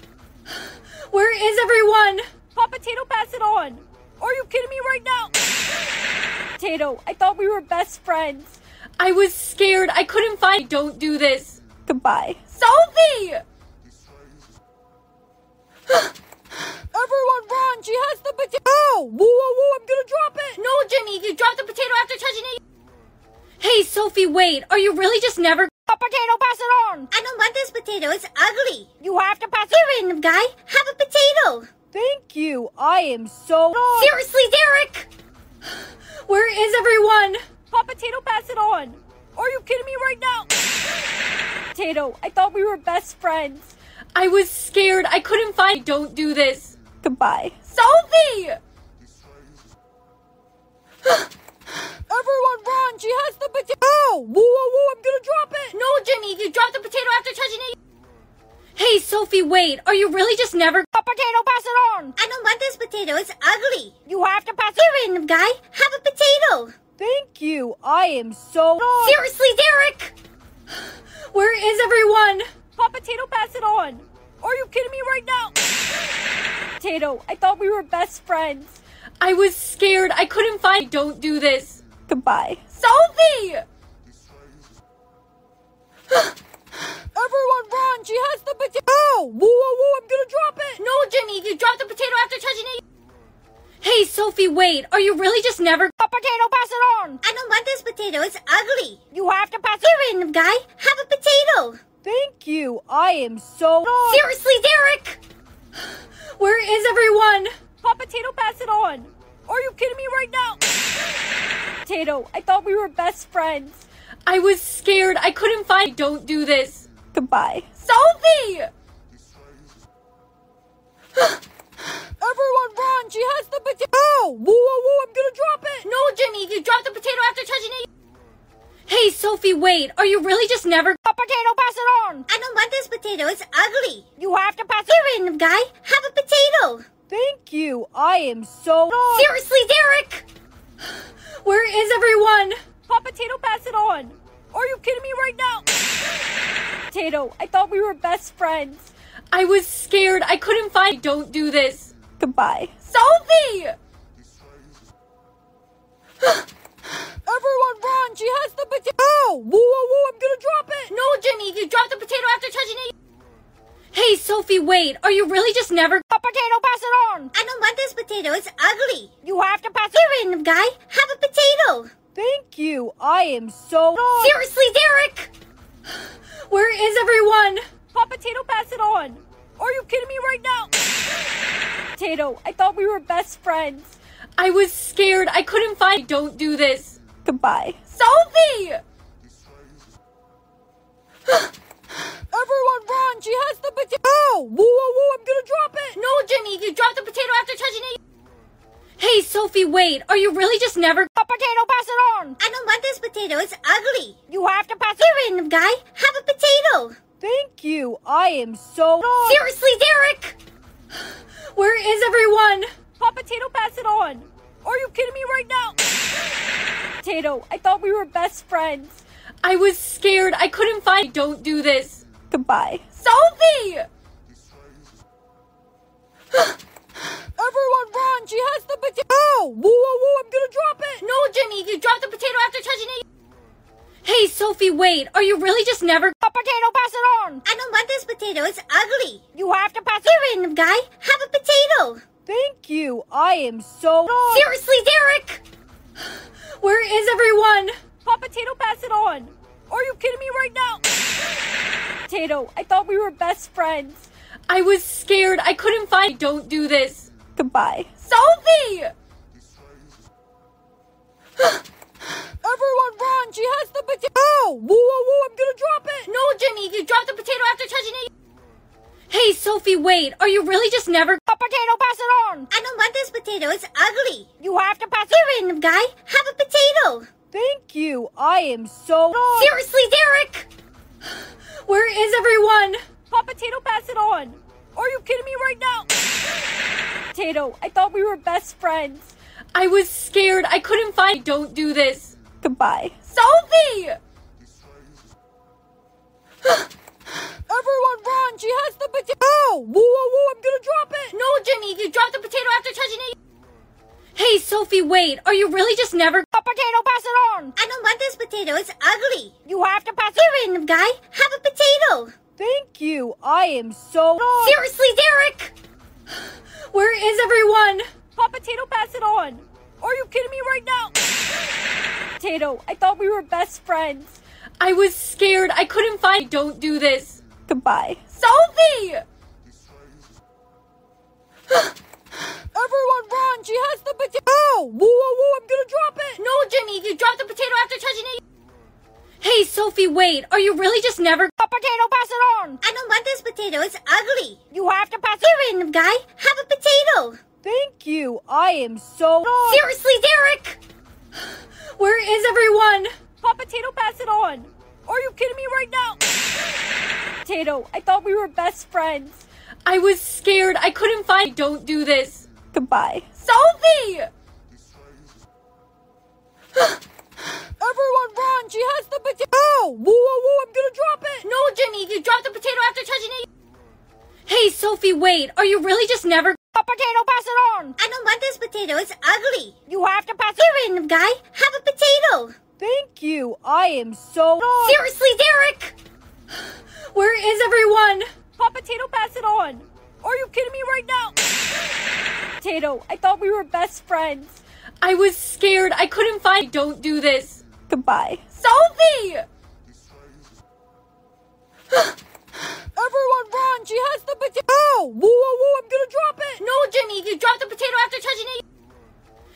Speaker 8: Where is everyone?
Speaker 9: Pop potato, pass it on! Are you kidding me right now? Potato, I thought we were best friends.
Speaker 8: I was scared. I couldn't find. Don't do this.
Speaker 9: Goodbye.
Speaker 8: Sophie! [GASPS]
Speaker 9: Everyone run! She has the potato! Oh! Whoa, whoa, whoa! I'm gonna drop it!
Speaker 8: No, Jimmy, you dropped the potato after touching it. Hey, Sophie, wait. Are you really just never?
Speaker 9: A potato, pass it on!
Speaker 10: I don't want this potato. It's ugly.
Speaker 9: You have to pass it.
Speaker 10: Here, random guy. Have a potato.
Speaker 9: Thank you. I am so.
Speaker 8: Seriously, Derek! Where is everyone?
Speaker 9: Pop potato, pass it on! Are you kidding me right now? [LAUGHS] Potato, I thought we were best friends.
Speaker 8: I was scared. I couldn't find. Don't do this.
Speaker 9: Goodbye.
Speaker 8: Sophie! [GASPS]
Speaker 9: Everyone run! She has the potato! Oh! Whoa, whoa, whoa! I'm gonna drop it!
Speaker 8: No, Jimmy, you dropped the potato after touching it. Hey, Sophie, wait. Are you really just never?
Speaker 9: A potato, pass it on!
Speaker 10: I don't want this potato. It's ugly.
Speaker 9: You have to pass it.
Speaker 10: Here, random guy. Have a potato.
Speaker 9: Thank you. I am so.
Speaker 8: Seriously, Derek! Where is everyone?
Speaker 9: Pop potato, pass it on! Are you kidding me right now? [GASPS] Potato, I thought we were best friends.
Speaker 8: I was scared. I couldn't find. Don't do this.
Speaker 9: Goodbye.
Speaker 8: Sophie! [GASPS] [GASPS]
Speaker 9: Everyone run! She has the potato! Oh! Whoa, whoa, whoa! I'm gonna drop it!
Speaker 8: No, Jimmy, you dropped the potato after touching it. Hey, Sophie. Wait. Are you really just never.
Speaker 9: A potato, pass it on.
Speaker 10: I don't want this potato. It's ugly.
Speaker 9: You have to pass it.
Speaker 10: Here, random guy. Have a potato.
Speaker 9: Thank you. I am so.
Speaker 8: Seriously, Derek! Where is everyone?
Speaker 9: Hot potato, pass it on. Are you kidding me right now? [GASPS] Potato, I thought we were best friends.
Speaker 8: I was scared. I couldn't find. Don't do this.
Speaker 9: Goodbye.
Speaker 8: Sophie! [GASPS]
Speaker 9: Everyone run! She has the potato! Oh! Whoa, whoa, whoa! I'm gonna drop it!
Speaker 8: No, Jimmy, you dropped the potato after touching it. Hey, Sophie, wait. Are you really just never.
Speaker 9: A potato, pass it on!
Speaker 10: I don't want this potato. It's ugly.
Speaker 9: You have to pass it.
Speaker 10: Here, random guy. Have a potato.
Speaker 9: Thank you. I am so.
Speaker 8: Seriously, Derek! Where is everyone?
Speaker 9: Hot potato, pass it on! Are you kidding me right now? Potato, I thought we were best friends.
Speaker 8: I was scared. I couldn't find. Don't do this.
Speaker 9: Goodbye.
Speaker 8: Sophie! [GASPS]
Speaker 9: Everyone run! She has the potato! Oh! Whoa, whoa, whoa! I'm gonna drop it!
Speaker 8: No, Jimmy, you dropped the potato after touching it. Hey, Sophie, wait. Are you really just never.
Speaker 9: A potato, pass it on!
Speaker 10: I don't want this potato. It's ugly.
Speaker 9: You have to pass it.
Speaker 10: Here, random guy. Have a potato.
Speaker 9: Thank you. I am so.
Speaker 8: Seriously, Derek! Where is everyone?
Speaker 9: Hot potato, pass it on! Are you kidding me right now? Potato, I thought we were best friends.
Speaker 8: I was scared. I couldn't find. Don't do this.
Speaker 9: Goodbye.
Speaker 8: Sophie! [GASPS]
Speaker 9: Everyone run! She has the potato! Oh! Whoa, whoa, whoa! I'm gonna drop it!
Speaker 8: No, Jimmy, you dropped the potato after touching it. Hey, Sophie, wait. Are you really just never.
Speaker 9: A potato, pass it on!
Speaker 10: I don't want this potato. It's ugly.
Speaker 9: You have to pass it.
Speaker 10: Here, random guy. Have a potato.
Speaker 9: Thank you. I am so.
Speaker 8: Seriously, Derek! Where is everyone?
Speaker 9: Hot potato, pass it on! Are you kidding me right now? Potato, I thought we were best friends.
Speaker 8: I was scared. I couldn't find. Don't do this.
Speaker 9: Goodbye.
Speaker 8: Sophie! [GASPS] [GASPS]
Speaker 9: Everyone run! She has the potato! Oh! Whoa, whoa, whoa! I'm gonna drop it!
Speaker 8: No, Jimmy, you dropped the potato after touching it. Hey, Sophie, wait. Are you really just never.
Speaker 9: A potato, pass it on!
Speaker 10: I don't want this potato. It's ugly.
Speaker 9: You have to pass it.
Speaker 10: Here, random guy. Have a potato.
Speaker 9: Thank you. I am so.
Speaker 8: Seriously, Derek! Where is everyone?
Speaker 9: Hot potato, pass it on! Are you kidding me right now? [GASPS] Potato, I thought we were best friends.
Speaker 8: I was scared. I couldn't find. Don't do this.
Speaker 9: Goodbye.
Speaker 8: Sophie! [GASPS]
Speaker 9: Everyone run! She has the potato! [GASPS] Oh! Whoa, whoa, whoa! I'm gonna drop it!
Speaker 8: No, Jimmy, you dropped the potato after touching it. Hey, Sophie, wait. Are you really just never.
Speaker 9: A potato, pass it on!
Speaker 10: I don't want this potato. It's ugly.
Speaker 9: You have to pass it.
Speaker 10: Here, random guy. Have a potato.
Speaker 9: Thank you. I am so.
Speaker 8: Seriously, Derek! [GASPS] Where is everyone?
Speaker 9: Hot potato, pass it on! Are you kidding me right now? Potato, I thought we were best friends.
Speaker 8: I was scared. I couldn't find. Don't do this.
Speaker 9: Goodbye.
Speaker 8: Sophie! [GASPS]
Speaker 9: Everyone run! She has the potato! Oh! Whoa, whoa, whoa! I'm gonna drop it!
Speaker 8: No, Jimmy, you dropped the potato after touching it. Hey, Sophie, wait. Are you really just never.
Speaker 9: A potato, pass it on!
Speaker 10: I don't want this potato. It's ugly.
Speaker 9: You have to pass it.
Speaker 10: Here, random guy. Have a potato.
Speaker 9: Thank you. I am so.
Speaker 8: Seriously, Derek! Where is everyone?
Speaker 9: Hot potato, pass it on! Are you kidding me right now? Potato, I thought we were best friends.
Speaker 8: I was scared. I couldn't find. Don't do this.
Speaker 9: Goodbye.
Speaker 8: Sophie! [GASPS]
Speaker 9: Everyone run! She has the potato! Oh! Whoa, whoa, whoa! I'm gonna drop it!
Speaker 8: No, Jimmy, if you dropped the potato after touching it. Hey, Sophie, wait. Are you really just never.
Speaker 9: A potato, pass it on!
Speaker 10: I don't want this potato. It's ugly.
Speaker 9: You have to pass it.
Speaker 10: Here, random guy. Have a potato.
Speaker 9: Thank you. I am so.
Speaker 8: Seriously, Derek! Where is everyone?
Speaker 9: Hot potato, pass it on! Are you kidding me right now? Potato, I thought we were best friends.
Speaker 8: I was scared. I couldn't find. Don't do this.
Speaker 9: Goodbye.
Speaker 8: Sophie! [GASPS] [GASPS] [GASPS]
Speaker 9: Everyone run! She has the potato! Oh! Whoa, whoa, whoa! I'm gonna drop it!
Speaker 8: No, Jimmy, you dropped the potato after touching it. Hey, Sophie, wait. Are you really just never.
Speaker 9: A potato, pass it on!
Speaker 10: I don't want this potato. It's ugly.
Speaker 9: You have to pass it.
Speaker 10: Here, random guy. Have a potato.
Speaker 9: Thank you. I am so.
Speaker 8: Seriously, Derek! Where is everyone?
Speaker 9: Hot potato, pass it on! Are you kidding me right now? Tato, I thought we were best friends.
Speaker 8: I was scared. I couldn't find. Don't do this.
Speaker 9: Goodbye.
Speaker 8: Sophie! [GASPS]
Speaker 9: Everyone run! She has the potato! Oh! Whoa, whoa, whoa! I'm gonna drop it!
Speaker 8: No, Jimmy, you dropped the potato after touching it.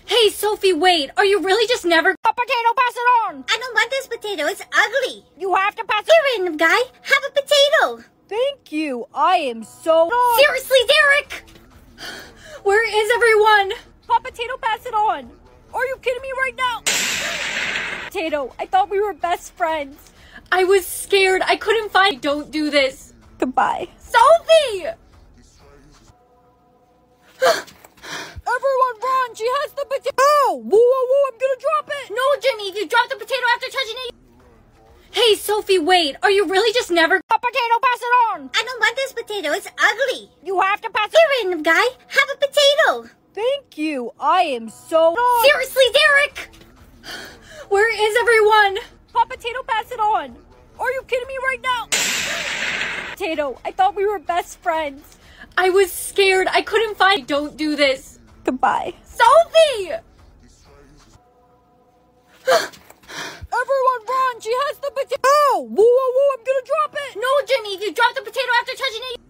Speaker 8: Hey, Sophie, wait. Are you really just never?
Speaker 9: A potato, pass it on!
Speaker 10: I don't want this potato. It's ugly.
Speaker 9: You have to pass it.
Speaker 10: Here, random guy. Have a potato.
Speaker 9: Thank you. I am so.
Speaker 8: Seriously, Derek! Where is everyone?
Speaker 9: Potato, pass it on. Are you kidding me right now? Potato, I thought we were best friends.
Speaker 8: I was scared. I couldn't find. Don't do this.
Speaker 9: Goodbye.
Speaker 8: Sophie! [GASPS]
Speaker 9: Everyone run! She has the potato! Oh! Whoa, whoa, whoa! I'm gonna drop it!
Speaker 8: No, Jimmy, you dropped the potato after touching it. Hey, Sophie, wait. Are you really just never?
Speaker 9: A potato, pass it on!
Speaker 10: I don't want this potato. It's ugly.
Speaker 9: You have to pass it.
Speaker 10: Here, random guy. Have a potato.
Speaker 9: Thank you. I am so.
Speaker 8: Seriously, Derek! Where is everyone?
Speaker 9: Pop potato, pass it on. Are you kidding me right now? Potato, I thought we were best friends.
Speaker 8: I was scared. I couldn't find. Don't do this.
Speaker 9: Goodbye.
Speaker 8: Sophie! [GASPS]
Speaker 9: Everyone run! She has the potato! Oh! Whoa, whoa, whoa! I'm gonna drop it!
Speaker 8: No, Jimmy, you dropped the potato after touching it.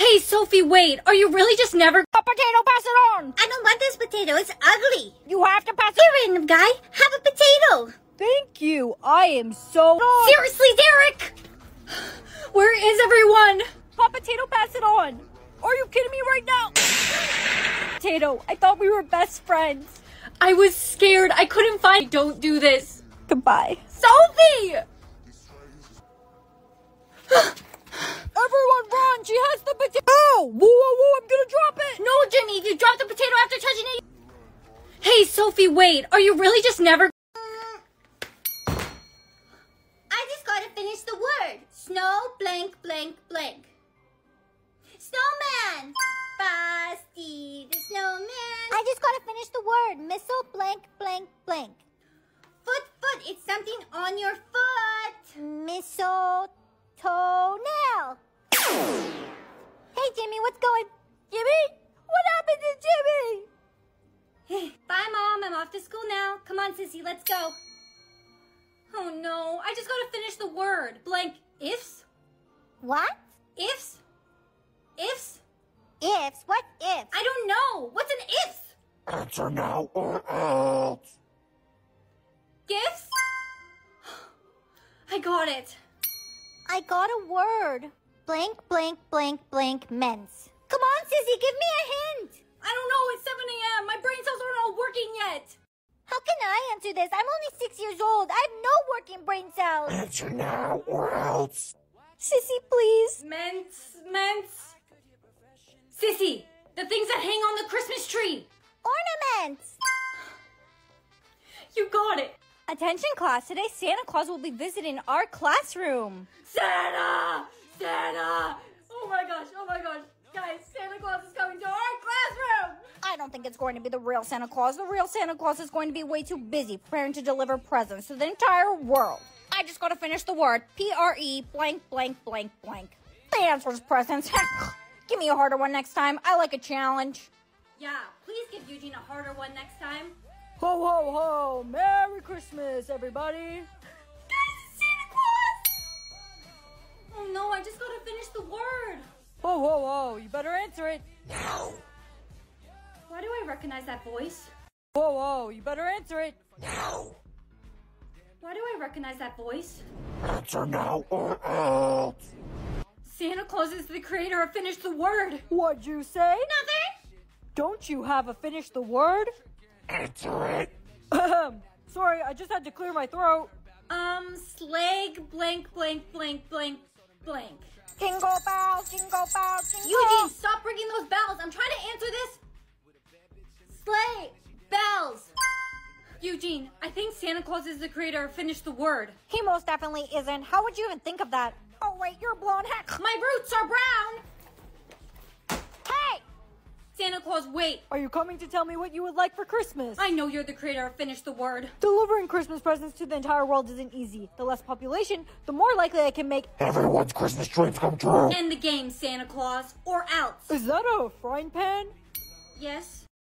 Speaker 8: Hey, Sophie, wait. Are you really just never?
Speaker 9: A potato, pass it on!
Speaker 10: I don't want this potato. It's ugly.
Speaker 9: You have to pass it.
Speaker 10: Here, random guy. Have a potato.
Speaker 9: Thank you. I am so.
Speaker 8: Seriously, Derek! Where is everyone?
Speaker 9: Pop potato, pass it on. Are you kidding me right now? Potato, I thought we were best friends.
Speaker 8: I was scared. I couldn't find. Don't do this.
Speaker 9: Goodbye.
Speaker 8: Sophie! [GASPS] [GASPS] [GASPS]
Speaker 9: Everyone run! She has the potato! Oh! Whoa, whoa, whoa! I'm gonna drop it!
Speaker 8: No, Jimmy, you dropped the potato after touching it. Hey, Sophie, wait. Are you really just never?
Speaker 10: I just gotta finish the word. Snow blank blank blank. Snowman. Frosty the snowman.
Speaker 1: I just gotta finish the word. Missile blank blank blank.
Speaker 10: Foot foot. It's something on your foot.
Speaker 1: Missile toenail. hey Jimmy, what's going? Jimmy? What happened to Jimmy? [SIGHS]
Speaker 8: Bye, Mom. I'm off to school now. Come on, Sissy, let's go. Oh no, I just gotta finish the word. Blank ifs?
Speaker 1: What?
Speaker 8: Ifs? Ifs?
Speaker 1: Ifs? What ifs?
Speaker 8: I don't know. What's an ifs?
Speaker 11: Answer now or else.
Speaker 8: Gifts? [GASPS] I got it.
Speaker 1: I got a word. Blank blank blank blank men's. Come on, Sissy, give me a hint.
Speaker 8: I don't know. It's 7 a.m. My brain cells aren't all working yet.
Speaker 1: How can I answer this? I'm only six years old. I have no working brain cells.
Speaker 11: Answer now or else.
Speaker 1: Sissy, please.
Speaker 8: Ments, ments. Sissy, the things that hang on the Christmas tree.
Speaker 1: Ornaments.
Speaker 8: You got it.
Speaker 9: Attention class, today Santa Claus will be visiting our classroom.
Speaker 8: Santa! Santa! Oh my gosh, oh my gosh. Guys, Santa Claus is coming to our classroom!
Speaker 9: I don't think it's going to be the real Santa Claus. The real Santa Claus is going to be way too busy preparing to deliver presents to the entire world. I just gotta finish the word. P-R-E blank blank blank blank. The answer's presents. [LAUGHS] Give me a harder one next time. I like a challenge.
Speaker 8: Yeah, please give Eugene a harder one next time.
Speaker 9: Ho ho ho! Merry Christmas, everybody!
Speaker 8: Guys, it's Santa Claus! Oh no, I just gotta finish the word.
Speaker 9: Ho ho ho! You better answer it.
Speaker 11: Now.
Speaker 8: Why do I recognize that voice?
Speaker 9: Ho ho! You better answer it.
Speaker 11: Now.
Speaker 8: Why do I recognize that voice?
Speaker 11: Answer now or else.
Speaker 8: Santa Claus is the creator of Finish the Word.
Speaker 9: What'd you say?
Speaker 8: Nothing.
Speaker 9: Don't you have a finish the word?
Speaker 11: Answer it.
Speaker 9: Sorry, I just had to clear my throat.
Speaker 8: Um, slag blank blank blank blank blank.
Speaker 1: Jingle bells, jingle bells, jingle.
Speaker 8: Eugene, stop ringing those bells. I'm trying to answer this. Sleigh bells. Eugene, I think Santa Claus is the creator of Finish the Word.
Speaker 9: He most definitely isn't. How would you even think of that? Oh wait, you're a blonde heck.
Speaker 8: My roots are brown.
Speaker 9: Hey!
Speaker 8: Santa
Speaker 4: Santa Claus, wait.
Speaker 2: Are you coming to tell me what you would like for Christmas?
Speaker 4: I know you're the creator of Finish the Word.
Speaker 2: Delivering Christmas presents to the entire world isn't easy. The less population, the more likely I can make.
Speaker 12: Everyone's Christmas dreams come true.
Speaker 4: End the game, Santa Claus, or else.
Speaker 2: Is that a frying pan?
Speaker 4: Yes?